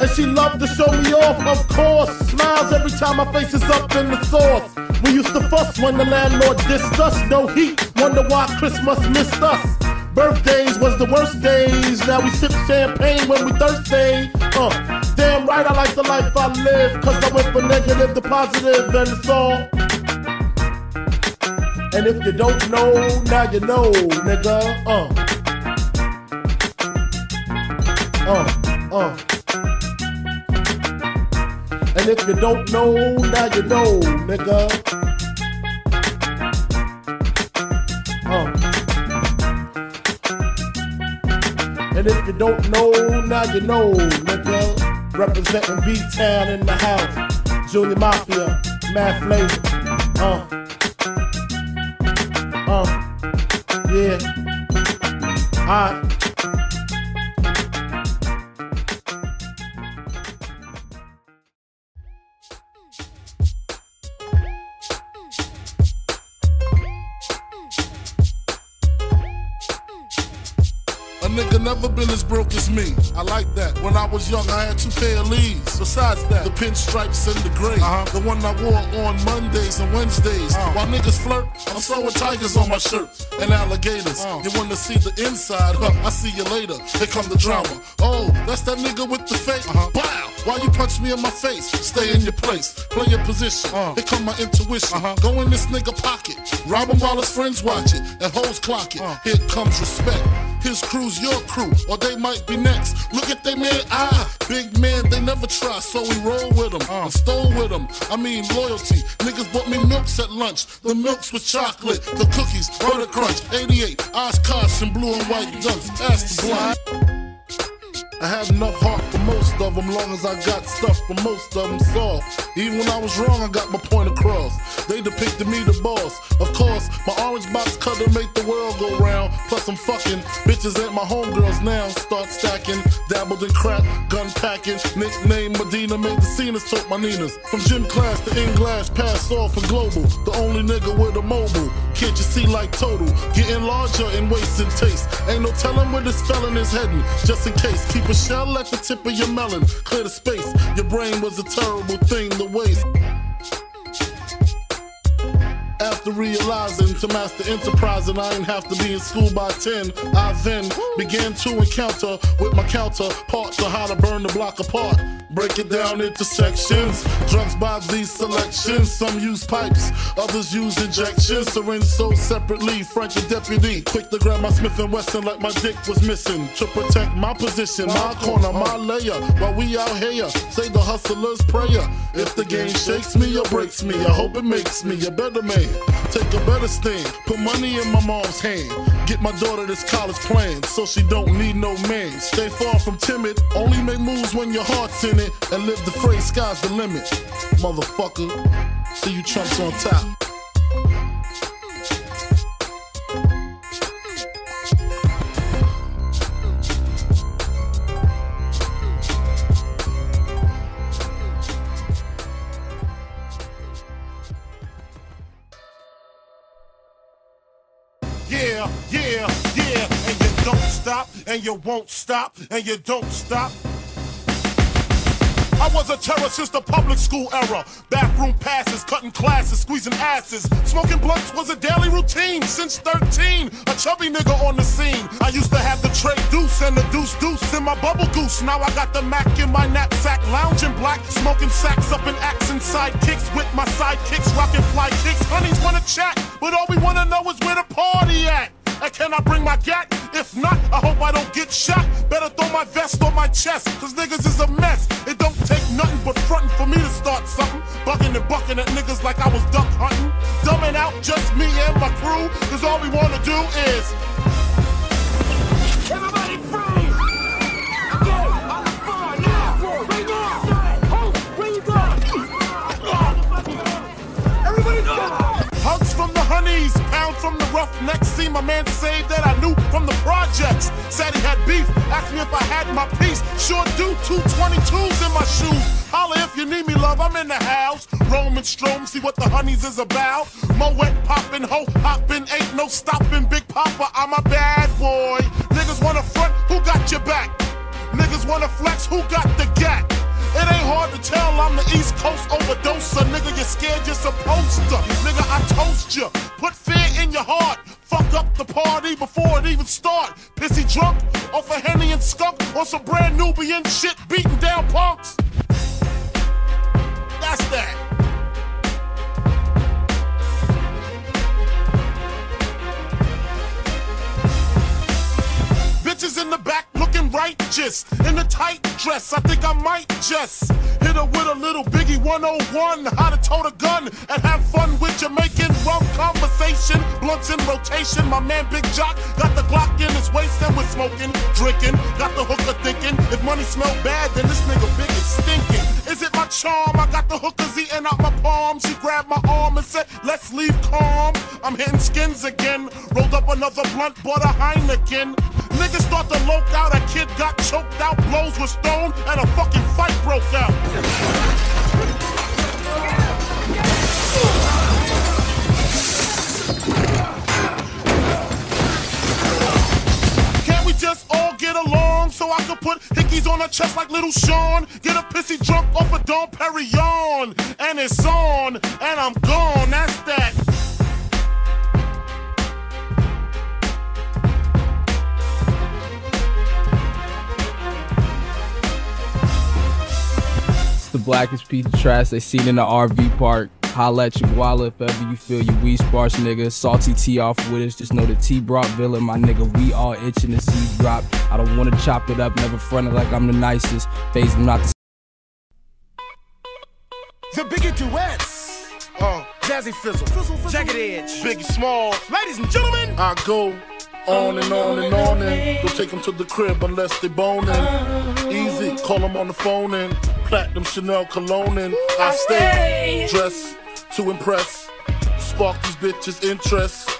And she loved to show me off, of course. Smiles every time my face is up in the Source. We used to fuss when the landlord dissed us. No heat, wonder why Christmas missed us. Birthdays was the worst days. Now we sip champagne when we thirsty. Uh, damn right, I like the life I live. Cause I went from negative to positive, and it's all. And if you don't know, now you know, nigga. Uh. Uh, uh. And if you don't know, now you know, nigga. Uh. And if you don't know, now you know, nigga. Representing B-Town in the house. Junior Mafia, Math Flavor. Uh. Uh. Yeah. Alright. Me. I like that. When I was young, I had two pair of Lees. Besides that, the pinstripes and the gray. Uh-huh. The one I wore on Mondays and Wednesdays. Uh. While niggas flirt, I'm sewing tigers on my shirt and alligators. Uh. You wanna see the inside? Huh, I see you later. Here come the drama. Oh, that's that nigga with the fake. Uh-huh. Wow. Why you punch me in my face? Stay in your place, play your position. Uh. Here come my intuition. Uh-huh. Go in this nigga pocket, rob him while his friends watch it, and hoes clock it. Uh. Here comes respect. His crew's your crew, or they might be next. Look at they man, ah, big man, they never try, so we roll with them uh. and stole with them. I mean, loyalty. Niggas bought me milks at lunch, the milks with chocolate, the cookies, butter crunch, 88, Oshkosh, and blue and white ducks. Pass the blind. I had enough heart for most of them, long as I got stuff for most of them soft. Even when I was wrong, I got my point across. They depicted me the boss. Of course, my orange box cutter make the world go round. Plus, I'm fucking bitches ain't my homegirls now. Start stacking, dabbled in crack, gun packing. Nickname Medina made the scenes took my Ninas. From gym class to in glass, pass off for global. The only nigga with a mobile. Can't you see like total? Getting larger and taste. Ain't no telling where this felon is heading. Just in case, keep a shell at the tip of your melon. Clear the space. Your brain was a terrible thing to waste. After realizing to master enterprise and I ain't have to be in school by 10, I then began to encounter with my counterparts of how to burn the block apart. Break it down into sections. Drugs by these selections. Some use pipes, others use injections. Syringe sold separately. Frank the deputy, quick to grab my Smith and Wesson like my dick was missing. To protect my position, my corner, my layer. While we out here, say the hustler's prayer. If the game shakes me or breaks me, I hope it makes me a better man. Take a better stand. Put money in my mom's hand. Get my daughter this college plan so she don't need no man. Stay far from timid. Only make moves when your heart's in it. And live the phrase sky's the limit. Motherfucker. See you chumps on top. Yeah, yeah, yeah, yeah. and you don't stop, and you won't stop, and you don't stop. I was a terror since the public school era. Bathroom passes, cutting classes, squeezing asses. Smoking blunts was a daily routine since 13. A chubby nigga on the scene. I used to have the tray deuce and the deuce deuce in my bubble goose. Now I got the Mac in my knapsack, lounging black, smoking sacks up in accent sidekicks with my sidekicks, rocking fly kicks. Honeys wanna chat, but all we wanna know is where the party at. And can I bring my gat? If not, I hope I don't get shot. Better throw my vest on my chest, cause niggas is a mess. It don't take nothing but frontin' for me to start something. Bucking and bucking at niggas like I was duck hunting. Dumbing out just me and my crew, cause all we wanna do is. Everybody freeze! From the roughnecks. See my man say that I knew from the projects. Said he had beef, asked me if I had my piece. Sure do, two 22s in my shoes. Holla if you need me, love, I'm in the house. Roman Strom, see what the honeys is about. Moet poppin', ho hoppin', ain't no stopping. Big Papa, I'm a bad boy. Niggas wanna front, who got your back? Niggas wanna flex, who got the gap? It ain't hard to tell I'm the East Coast overdoser. Nigga, you're scared you're supposed to. Nigga, I toast you. Put fear in your heart. Fuck up the party before it even start. Pissy drunk off a Henny and skunk on some Brand Nubian shit beating down punks. That's that. Bitches in the back looking righteous. In a tight dress, I think I might just hit her with a little Biggie 101. How to tote a gun and have fun with Jamaican rum conversation. Blunts in rotation. My man Big Jock got the Glock in his waist and we're smoking, drinking. Got the hooker thinking if money smell bad, then this nigga big is stinking. Is it my charm? I got the hookers eating out my palm. She grabbed my arm and said, Let's leave calm. I'm hitting skins again. Rolled up another blunt, bought a Heineken. Niggas start to loke out, a kid got choked out, blows were thrown, and a fucking fight broke out. Can't we just all get along so I can put hickeys on her chest like little Sean? Get a pissy drunk off a Dom Perignon, and it's on, and I'm gone. That's that. Blackest piece of trash they seen in the RV park. Holla at your wallet if ever you feel your weed sparse, nigga. Salty tea off with us, just know the T brought villain, my nigga. We all itching to see drop. I don't wanna chop it up, never front fronted like I'm the nicest. Phase them not the The bigger duets. Uh, Jazzy Fizzle. Fizzle, Fizzle. Jagged Edge. Biggie Small. Ladies and gentlemen. I go on and on and on and go take them to the crib unless they boning. Easy, call them on the phone and platinum Chanel cologne and I stay dressed to impress, spark these bitches' interest.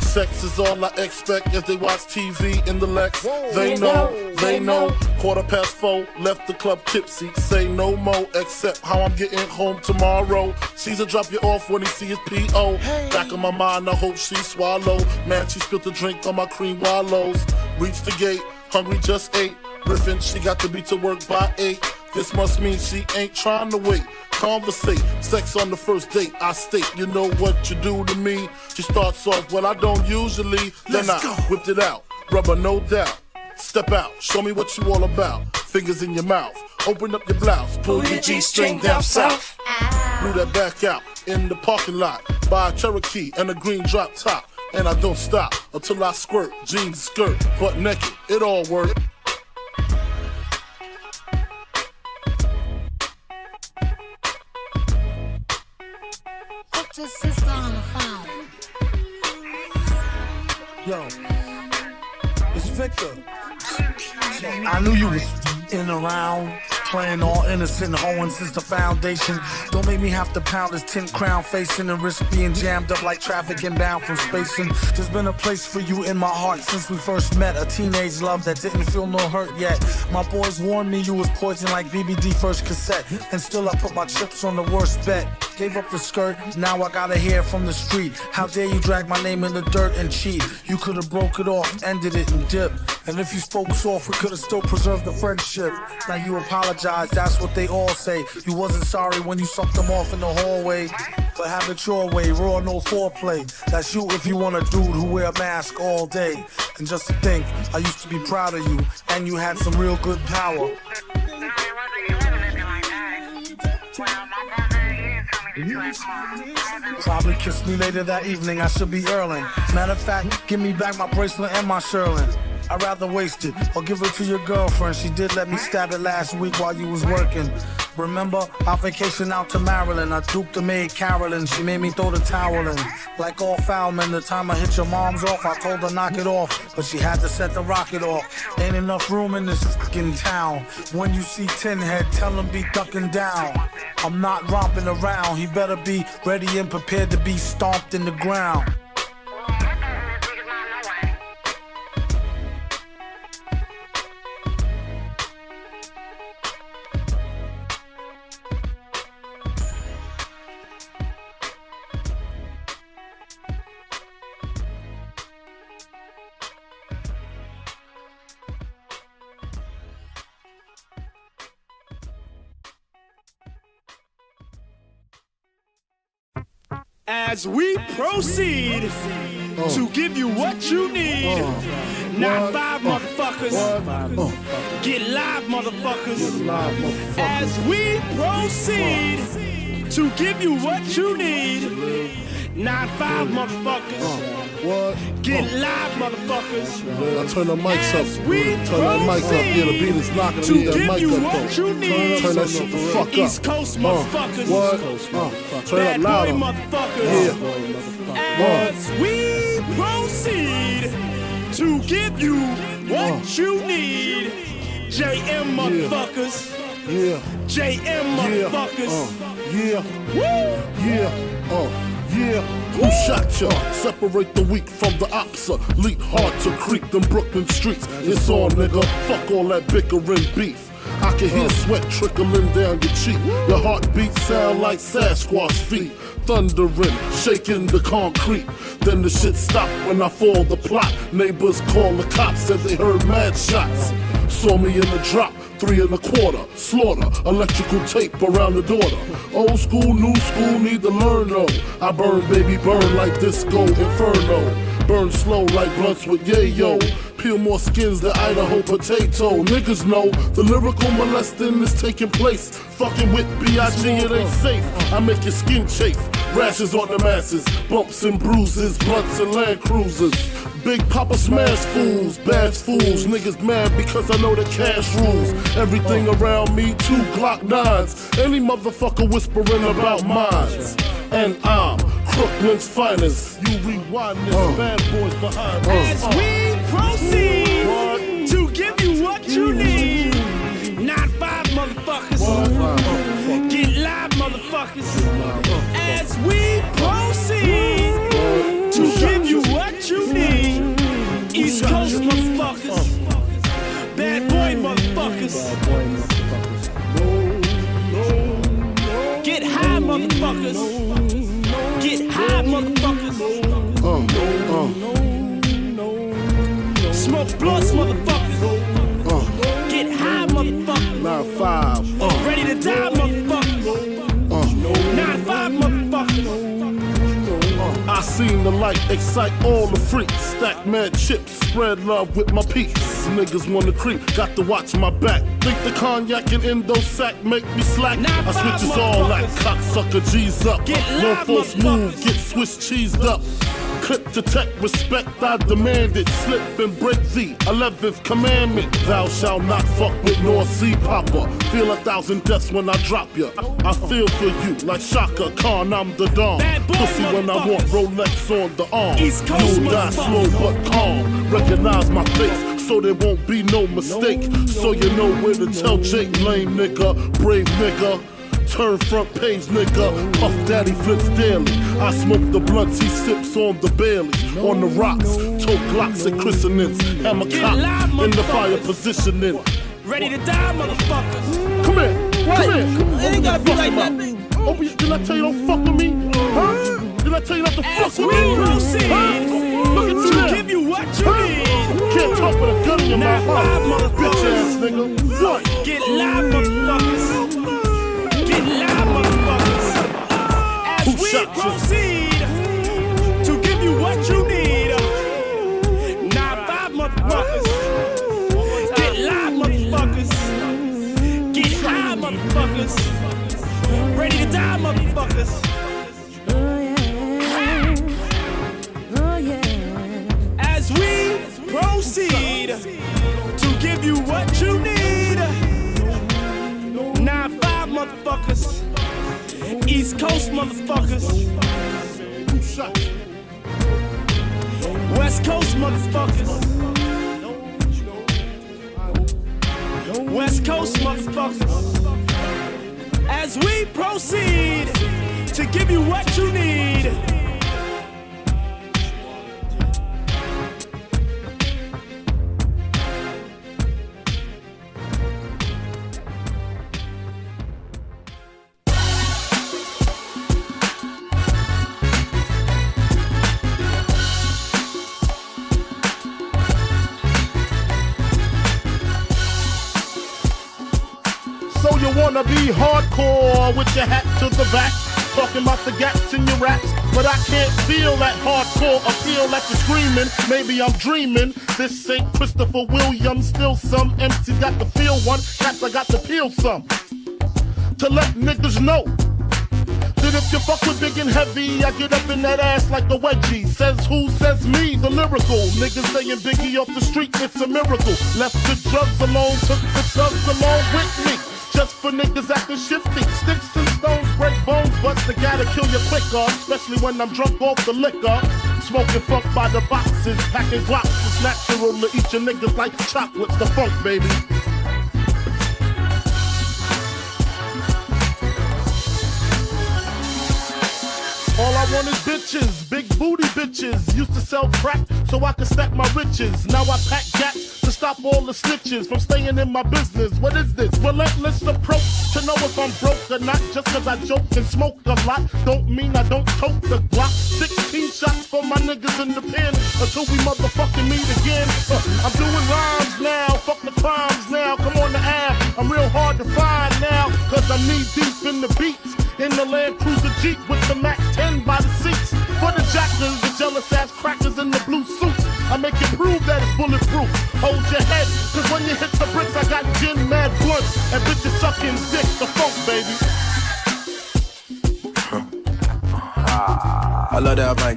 Sex is all I expect as they watch TV in the Lex. They know, they know. Quarter past four, left the club tipsy. Say no more, except how I'm getting home tomorrow. Caesar drop you off when he see his P.O. Back of my mind, I hope she swallow. Man, she spilled the drink on my cream wallows. Reached the gate, hungry just ate. Griffin, she got to be to work by eight. This must mean she ain't trying to wait. Conversate, sex on the first date. I state, you know what you do to me. She starts off, well, I don't usually. Then Let's I go. whipped it out, rubber, no doubt. Step out, show me what you all about. Fingers in your mouth, open up your blouse, pull your G string down south. Ah. Blew that back out in the parking lot. Buy a Cherokee and a green drop top. And I don't stop until I squirt. Jeans, skirt, butt naked, it all work. Your sister on the phone. Yo, it's Victor. I knew you was in around, playing all innocent, hoeing since the foundation. Don't make me have to pound this tin crown facing and risk being jammed up like traffic inbound from spacing. There's been a place for you in my heart since we first met. A teenage love that didn't feel no hurt yet. My boys warned me you was poison like BBD first cassette. And still I put my chips on the worst bet. Gave up the skirt, now I gotta hear from the street. How dare you drag my name in the dirt and cheat? You could've broke it off, ended it and dipped. And if you spoke soft, we could've still preserved the friendship. Now you apologize, that's what they all say. You wasn't sorry when you sucked them off in the hallway. But have it your way, raw, no foreplay. That's you if you want a dude who wear a mask all day. And just to think, I used to be proud of you, and you had some real good power. Probably kiss me later that evening, I should be Erling. Matter of fact, give me back my bracelet and my Sherlin. I'd rather waste it or give it to your girlfriend. She did let me stab it last week while you was working. Remember, our vacation out to Maryland. I duped the maid Carolyn. She made me throw the towel in. Like all foul men, the time I hit your mom's off, I told her knock it off. But she had to set the rocket off. Ain't enough room in this fucking town. When you see Tin Head, tell him be ducking down. I'm not romping around. He better be ready and prepared to be stomped in the ground. As we proceed to give you what you need, not five oh. motherfuckers, get live motherfuckers. As we proceed to give you what you need, not five motherfuckers, oh. Get live motherfuckers. I turn the mics As up. we Turn that mics up. Yeah, the beat is knocking. I to need that give mic you up what though. you need. Turn that shit the fuck up. East Coast Uh, motherfuckers. What? Uh, turn Bad it up boy louder. motherfuckers. Yeah. As we proceed to give you what you need, JM motherfuckers. Yeah. JM motherfuckers. Uh, yeah. Yeah. Uh, yeah. Ya? Separate the weak from the opsa. Leap hard to creep them Brooklyn streets. It's on, nigga. Fuck all that bickering beef. I can hear sweat trickling down your cheek. Your heartbeat sound like Sasquatch feet. Thundering, shaking the concrete. Then the shit stopped when I fall the plot. Neighbors call the cops, said they heard mad shots. Saw me in the drop, three and a quarter. Slaughter, electrical tape around the daughter. Old school, new school, need to learn though. I burn, baby, burn like disco inferno. Burn slow like blunts with yayo. Peel more skins than Idaho potato. Niggas know the lyrical molesting is taking place. Fucking with B.I.G. it ain't safe. I make your skin chafe. Rashes on the masses, bumps and bruises, blunts and land cruisers. Big Papa smash fools, bash fools. Niggas mad because I know the cash rules. Everything around me, two Glock nines. Any motherfucker whispering about mines. And I'm Crooklyn's finest. You rewind this, uh. bad boys behind us. As we proceed to give you what you need. Not five motherfuckers. Get live, motherfuckers. As we proceed to give you what you need. East Coast motherfuckers. Bad boy motherfuckers. Get high, motherfuckers. Get high, motherfuckers. Smoke blunts, motherfuckers. Get high, motherfuckers. Nine five. Ready to die, seen the light excite all the freaks. Stack mad chips, spread love with my peeps. Niggas wanna creep, got to watch my back. Think the cognac and endo sack make me slack. I switches all that cocksucker G's up. No live, false move, get Swiss cheesed up. Clip to tech, respect, I demand it. Slip and break the 11th commandment. Thou shalt not fuck with North Sea Papa. Feel a thousand deaths when I drop ya. I feel for you like Chaka Khan, I'm the Don. Pussy when I want Rolex on the arm. You'll die slow but calm. Recognize my face so there won't be no mistake. So you know where to tell Jake, lame nigga, brave nigga. Turn front page, nigga. Puff Daddy flips daily. I smoke the blunts, he sips on the Bailey. On the rocks, tote glocks and christenings. Hammer live, in the fire positioning. Ready to die, motherfuckers. Come here, come here. It ain't gotta be like that. Oh, did I tell you don't fuck with me? Did I tell you not to fuck with we me? Huh? Look at you to give you what you need. Can't talk with a gun in your mouth, five, huh? motherfuckers. Bitch ass nigga. What? Get live, motherfuckers. Get live, motherfuckers. As Who we proceed to give you what you need. Nine five, motherfuckers. Get live, motherfuckers. Get high, motherfuckers. Ready to die, motherfuckers. To give you what you need. Nine five motherfuckers. East Coast motherfuckers. West Coast motherfuckers. West Coast motherfuckers. As we proceed to give you what you need. Wanna be hardcore with your hat to the back, talking about the gaps in your raps, but I can't feel that hardcore appeal that you're screaming. Maybe I'm dreaming. This ain't Christopher Williams, still some MC got to feel one. Cats I got to peel some to let niggas know. That if you fuck with big and heavy, I get up in that ass like a wedgie. Says who? Says me, the lyrical. Niggas saying Biggie off the street, it's a miracle. Left the drugs alone, took the drugs along with me. Just for niggas acting shifty. Sticks and stones break bones, but they gotta kill you quicker. Especially when I'm drunk off the liquor. Smoking funk by the boxes, packing glocks. It's natural to eat your niggas like chocolates, the funk, baby. Want is bitches, big booty bitches. Used to sell crack so I could stack my riches. Now I pack gats to stop all the snitches from staying in my business. What is this? Relentless approach to know if I'm broke or not. Just cause I joke and smoke a lot, don't mean I don't tote the Glock. 16 shots for my niggas in the pen until we motherfucking meet again. Uh, I'm doing rhymes now, fuck the crimes now. Come on the app, I'm real hard to find now. Cause I'm knee deep in the beats. In the Land Cruiser Jeep with the Mac 10 by the seats. For the jackers, the jealous ass crackers in the blue suits. I make it prove that it's bulletproof. Hold your head, cause when you hit the bricks, I got gin mad blunts and bitches sucking dick. The funk, baby. I love that mic.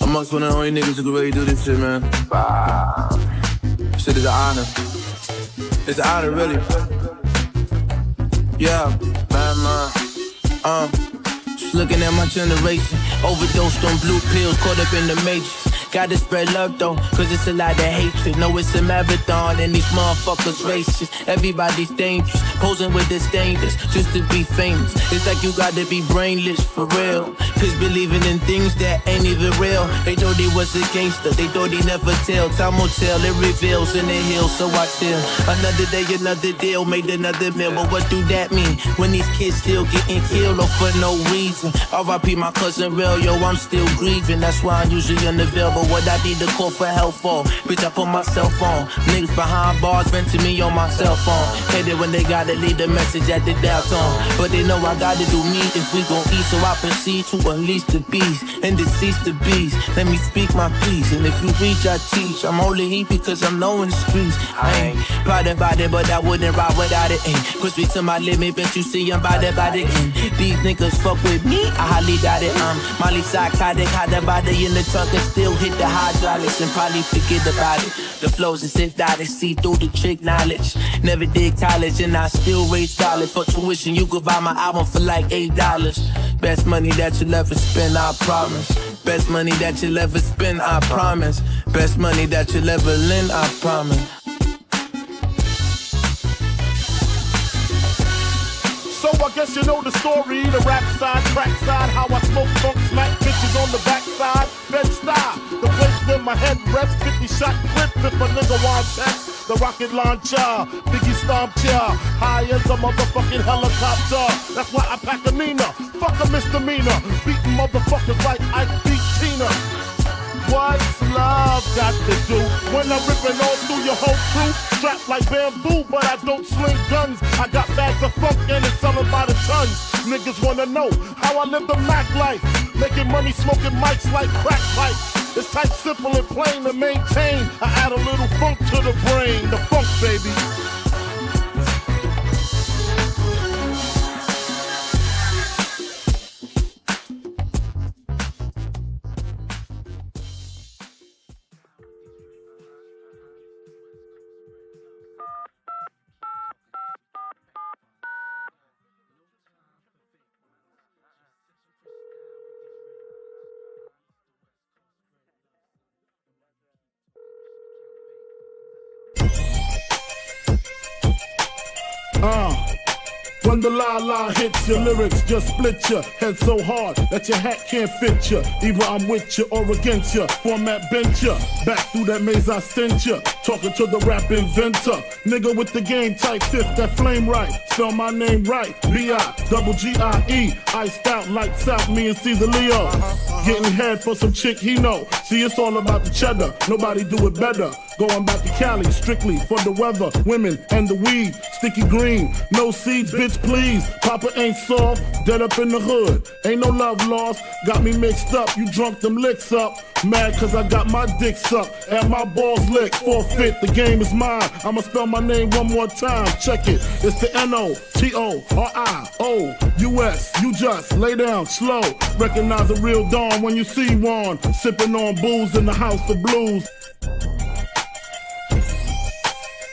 Amongst one of the only niggas who can really do this shit, man. Shit is an honor. It's an honor, really. Yeah, man, man. Uh, just looking at my generation. Overdosed on blue pills, caught up in the matrix. Gotta spread love though, cause it's a lot of hatred. Know it's a marathon and these motherfuckers racist. Everybody's dangerous, posing with disdainers just to be famous. It's like you gotta be brainless for real. Cause believing in things that ain't even real. They thought he was a gangster, they thought he never tell. Time will tell, it reveals in the hill, so I chill. Another day, another deal, made another meal. But what do that mean? When these kids still getting killed or for no reason. RIP my cousin real, yo, I'm still grieving. That's why I'm usually unavailable what I need to call for help for. Bitch, I put my cell phone. Niggas behind bars venting me on my cell phone. Hate it when they gotta leave the message at the dial tone. But they know I gotta do me if we gon' eat. So I proceed to unleash the beast and decease the beast. Let me speak my piece. And if you reach, I teach. I'm only heat because I'm knowing the streets. I ain't proud about it, but I wouldn't ride without it. Ain't push me to my limit, bet you see I'm about it, about it. And these niggas fuck with me, I highly doubt it. I'm Molly psychotic, hide the body in the trunk and still hit the hydraulics and probably forget about it. The flows and is synthetic, see through the trick knowledge. Never did college and I still raise dollars for tuition. You could buy my album for like eight dollars. Best money that you'll ever spend, I promise. Best money that you'll ever spend, I promise. Best money that you'll ever lend, I promise. So I guess you know the story. The rap side, track side, how I smoke funk, smack bitches on the backside. Bed-Stuy, the place where my head rests. 50 shot clip if a nigga want test. The rocket launcher, Biggie stomp ya. High as a motherfucking helicopter. That's why I pack a Nina. Fuck a misdemeanor. Beating motherfuckers like Ike beat Tina. What's love got to do when I'm ripping all through your whole crew? Strapped like bamboo, but I don't sling guns. I got bags of funk and it's selling by the tons. Niggas wanna know how I live the Mac life. Making money smoking mics like crack pipes. It's type simple and plain to maintain. I add a little funk to the brain. The funk, baby. The la la hits your lyrics, just split your head so hard that your hat can't fit you. Either I'm with you or against you. Format bench you. Back through that maze I sent you. Talking to the rap inventor. Nigga with the game type fifth, that flame right. Spell my name right. B-I, double G-I-E. Iced out like South, me and Caesar Leo. Getting head for some chick he know. See, it's all about the cheddar. Nobody do it better. Going back to Cali, strictly for the weather, women, and the weed. Sticky green, no seeds, bitch, please. Papa ain't soft, dead up in the hood. Ain't no love lost, got me mixed up. You drunk them licks up. Mad cause I got my dick sucked and my balls licked. Forfeit, the game is mine. I'ma spell my name one more time. Check it. It's the N O T O R I O U S. You just lay down slow. Recognize a real dawn when you see one. Sipping on booze in the house of blues.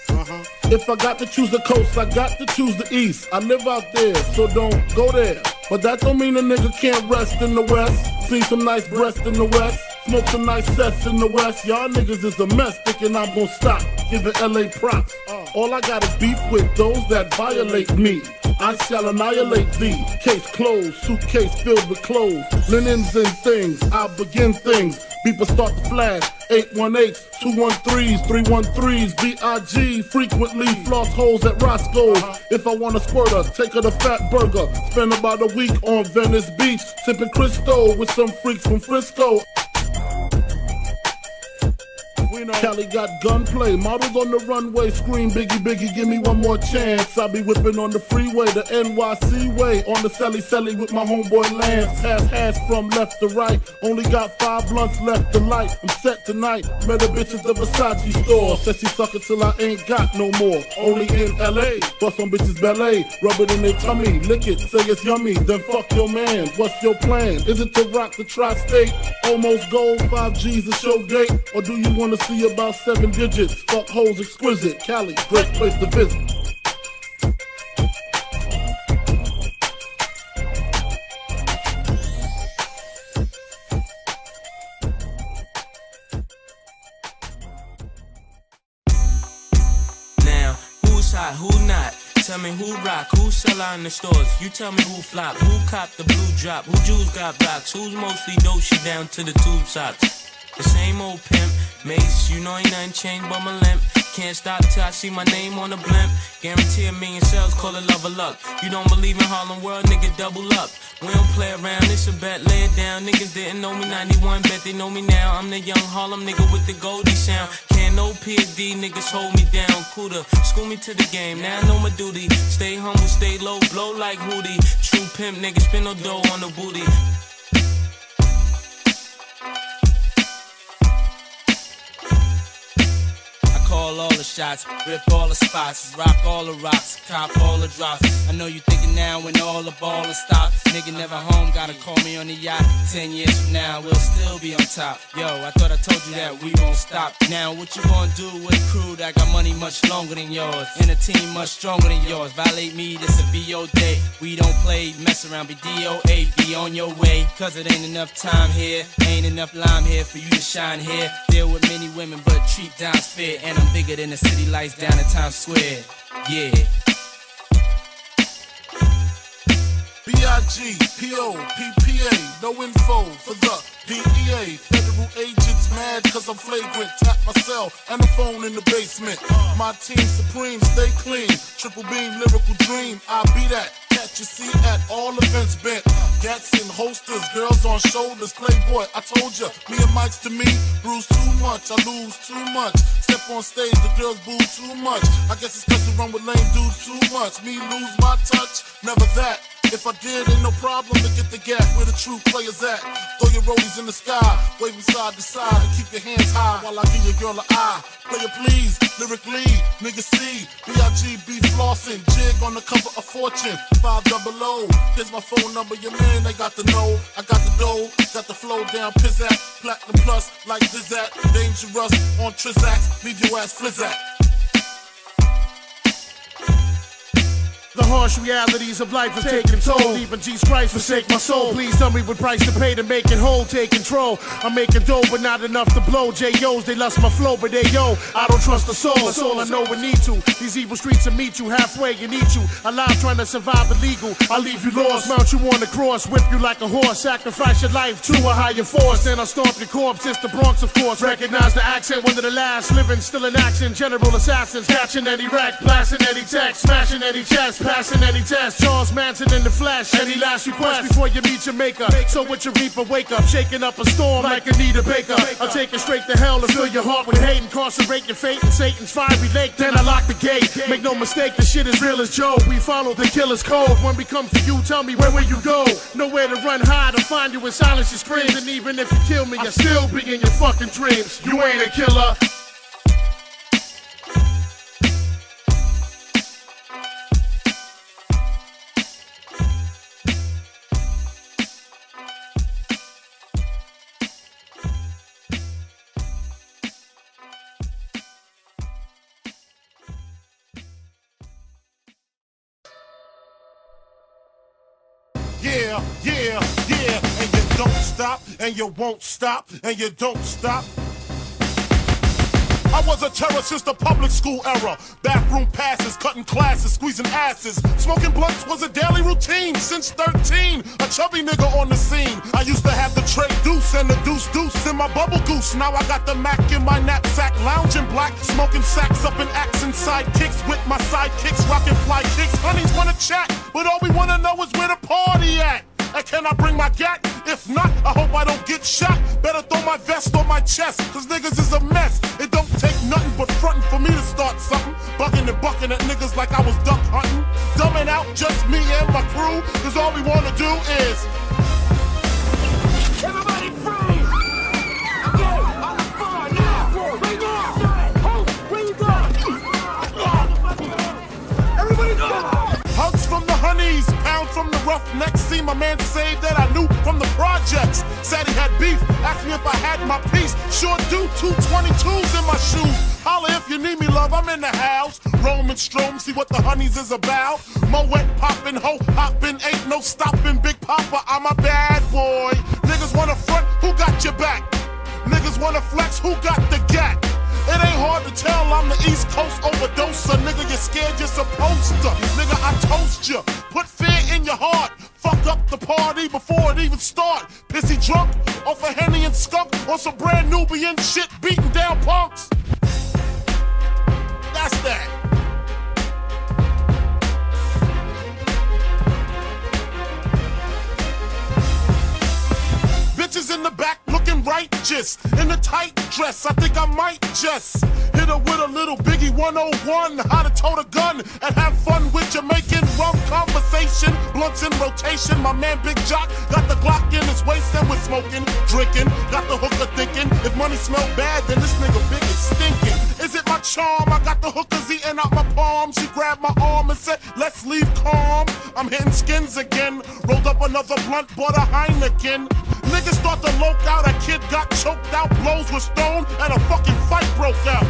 Uh-huh. If I got to choose the coast, I got to choose the east. I live out there, so don't go there. But that don't mean a nigga can't rest in the west. See some nice breasts in the west. Smoke some nice sets in the west. Y'all niggas is a mess, thinking I'm gonna stop giving LA props. Uh. All I got is beef with those that violate me. I shall annihilate thee. Case closed, suitcase filled with clothes, linens and things. I'll begin things. Beeper start to flash. 818s, 213s, 313s, BIG. Frequently floss holes at Roscoe's. If I want a squirter, take her to Fatburger. Spend about a week on Venice Beach, sipping Cristo with some freaks from Frisco. Cali got gunplay, models on the runway scream Biggie Biggie, give me one more chance. I be whipping on the freeway, the NYC way, on the celly celly with my homeboy Lance. Pass hash from left to right, only got five blunts left to light. I'm set tonight, met a bitch at the Versace store. Said she suck it till I ain't got no more. Only in LA, bust on bitches ballet, rub it in their tummy, lick it, say it's yummy, then fuck your man. What's your plan? Is it to rock the tri-state? Almost gold, five G's a show date, or do you wanna see about seven digits? Fuck hoes exquisite, Cali, great place to visit. Now, who's hot, who not? Tell me who rock, who sell out in the stores. You tell me who flop, who cop the blue drop, who Jews got blocks, who's mostly dope down to the tube socks. The same old pimp, Mace, you know ain't nothing changed but my limp. Can't stop till I see my name on the blimp. Guarantee a million sales, call it love or luck. You don't believe in Harlem World, nigga, double up. We don't play around, it's a bet, lay it down. Niggas didn't know me 91, bet they know me now. I'm the young Harlem nigga with the Goldie sound. Can't no PD, niggas hold me down. Cooler, school me to the game, now I know my duty. Stay humble, stay low, blow like Hootie. True pimp, nigga, spin no dough on the booty. Call all the shots, rip all the spots, rock all the rocks, cop all the drops. I know you thinking now when all the ballin' stop. Nigga never home, gotta call me on the yacht. Ten years from now, we'll still be on top. Yo, I thought I told you that we won't stop. Now, what you gonna do with a crew that got money much longer than yours? And a team much stronger than yours. Violate me, this'll be your day. We don't play, mess around, be DOA, be on your way. Cause it ain't enough time here, ain't enough lime here for you to shine here. Deal with many women, but treat down's fair. And I'm bigger than the city lights down in Times Square. Yeah. B-I-G, P-O, P-P-A, no info for the DEA. Federal agents mad cause I'm flagrant. Tap my cell and the phone in the basement. My team supreme, stay clean. Triple beam, lyrical dream. I be that. Catch you see at all events bent. Gats in holsters, girls on shoulders. Playboy, I told ya, me and Mike's to me. Bruise too much, I lose too much. Step on stage, the girls boo too much. I guess it's cause you run with lame dudes too much. Me lose my touch, never that. If I did, ain't no problem to get the gap where the true players at. Throw your rollies in the sky, waving side to side, and keep your hands high while I give your girl an eye. Player please, lyrically, nigga C, B-I-G-B flossing, jig on the cover of Fortune, 5 double O. Here's my phone number, your man, they got the know. I got the dough, got the flow down, pizzat, platinum plus, like Zizat, dangerous on Trizac, leave your ass flizzat. The harsh realities of life have taken toll. Even Jesus Christ forsake my soul. Please tell me what price to pay to make it whole. Take control. I'm making dough, but not enough to blow. J.O.'s, they lost my flow, but they yo. I don't trust the soul. That's all I know we need to. These evil streets will meet you halfway and eat you. Alive trying to survive illegal. I'll leave you lost. Mount you on the cross. Whip you like a horse. Sacrifice your life to a higher force. Then I'll stomp your corpse. It's the Bronx, of course. Recognize the accent. One of the last living, still in action. General assassins. Catching any wreck. Blasting any text. Smashing any chest. Passing any test. Charles Manson in the flesh. Any last request before you meet your maker. So with your reaper, wake up. Shaking up a storm like Anita Baker. I'll take it straight to hell and fill your heart with hate. Incarcerate your fate in Satan's fiery lake. Then I lock the gate. Make no mistake, the shit is real as Joe. We follow the killer's code. When we come for you, tell me where will you go? Nowhere to run hide or find you in silence your screams. And even if you kill me, I still be in your fucking dreams. You ain't a killer. Yeah, yeah, and you don't stop, and you won't stop, and you don't stop. I was a terror since the public school era. Bathroom passes, cutting classes, squeezing asses. Smoking blunts was a daily routine since 13. A chubby nigga on the scene. I used to have the tray deuce and the deuce deuce in my bubble goose. Now I got the Mac in my knapsack, lounging black, smoking sacks up in accent sidekicks with my sidekicks, rocking fly kicks. Honeys wanna chat, but all we wanna know is where the party at. And can I bring my gat? If not, I hope I don't get shot. Better throw my vest on my chest, cause niggas is a mess. It don't take nothing but frontin' for me to start something. Bugging and bucking at niggas like I was duck hunting. Dumbing out just me and my crew, cause all we wanna do is. From the honeys, pound from the roughnecks. See my man saved that I knew from the projects. Said he had beef, asked me if I had my piece. Sure do, two 22s in my shoes. Holla if you need me, love, I'm in the house. Roman Strom, see what the honeys is about. Moet poppin', ho hoppin', ain't no stopping. Big Papa, I'm a bad boy. Niggas wanna front, who got your back? Niggas wanna flex, who got the gat? It ain't hard to tell I'm the East Coast overdoser. Nigga, you're scared you're supposed to. Nigga, I toast you. Put fear in your heart. Fuck up the party before it even start. Pissy drunk off a Henny and skunk on some Brand Nubian shit beating down punks. That's that. Bitches in the back looking righteous in a tight dress. I think I might just hit her with a little Biggie 101. How to tote a gun and have fun with Jamaican rum conversation. Blunts in rotation. My man Big Jock got the Glock in his waist and we're smoking, drinking. Got the hooker thinking if money smell bad, then this nigga big is stinking. Is it my charm? I got the hookers eating out my palm. She grabbed my arm and said, Let's leave calm. I'm hitting skins again. Rolled up another blunt, bought a Heineken. Niggas start to loke out, a kid got choked out, blows were stoned, and a fucking fight broke out.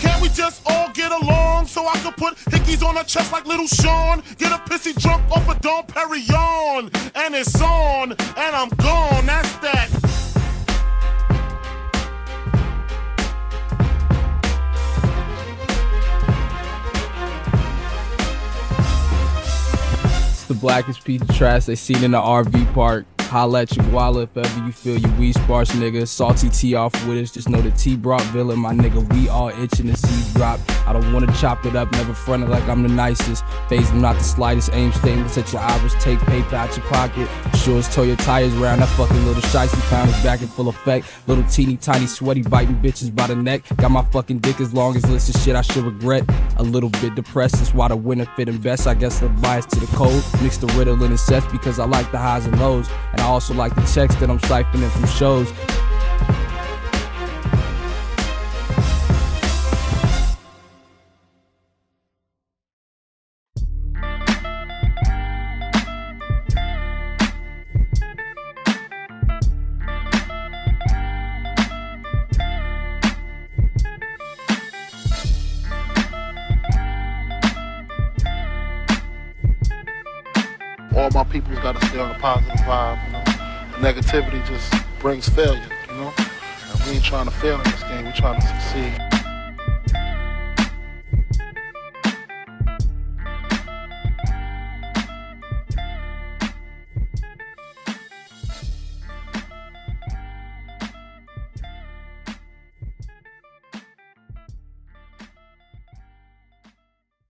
Can't we just all get along so I can put hickeys on her chest like little Sean? Get a pissy drunk off a Dom Perignon, and it's on, and I'm gone. That's that. The blackest piece of trash they seen in the RV park. Holla at your wallet if ever you feel your weed sparse, nigga. Salty tea off with us. Just know the T brought villain, my nigga. We all itching to see drop. I don't wanna chop it up, never fronted like I'm the nicest. Phase them not the slightest. Aim statements at your hours. Take paper out your pocket. Sure as tow your tires around that fucking little shicey pound is back in full effect. Little teeny tiny sweaty biting bitches by the neck. Got my fucking dick as long as list of shit I should regret. A little bit depressed, that's why the winter fitting best. I guess the bias to the cold. Mix the Ritalin and sets because I like the highs and lows. And I also like the checks that I'm siphoning from shows. People's got to stay on a positive vibe. You know, negativity just brings failure. You know, and we ain't trying to fail in this game. We trying to succeed.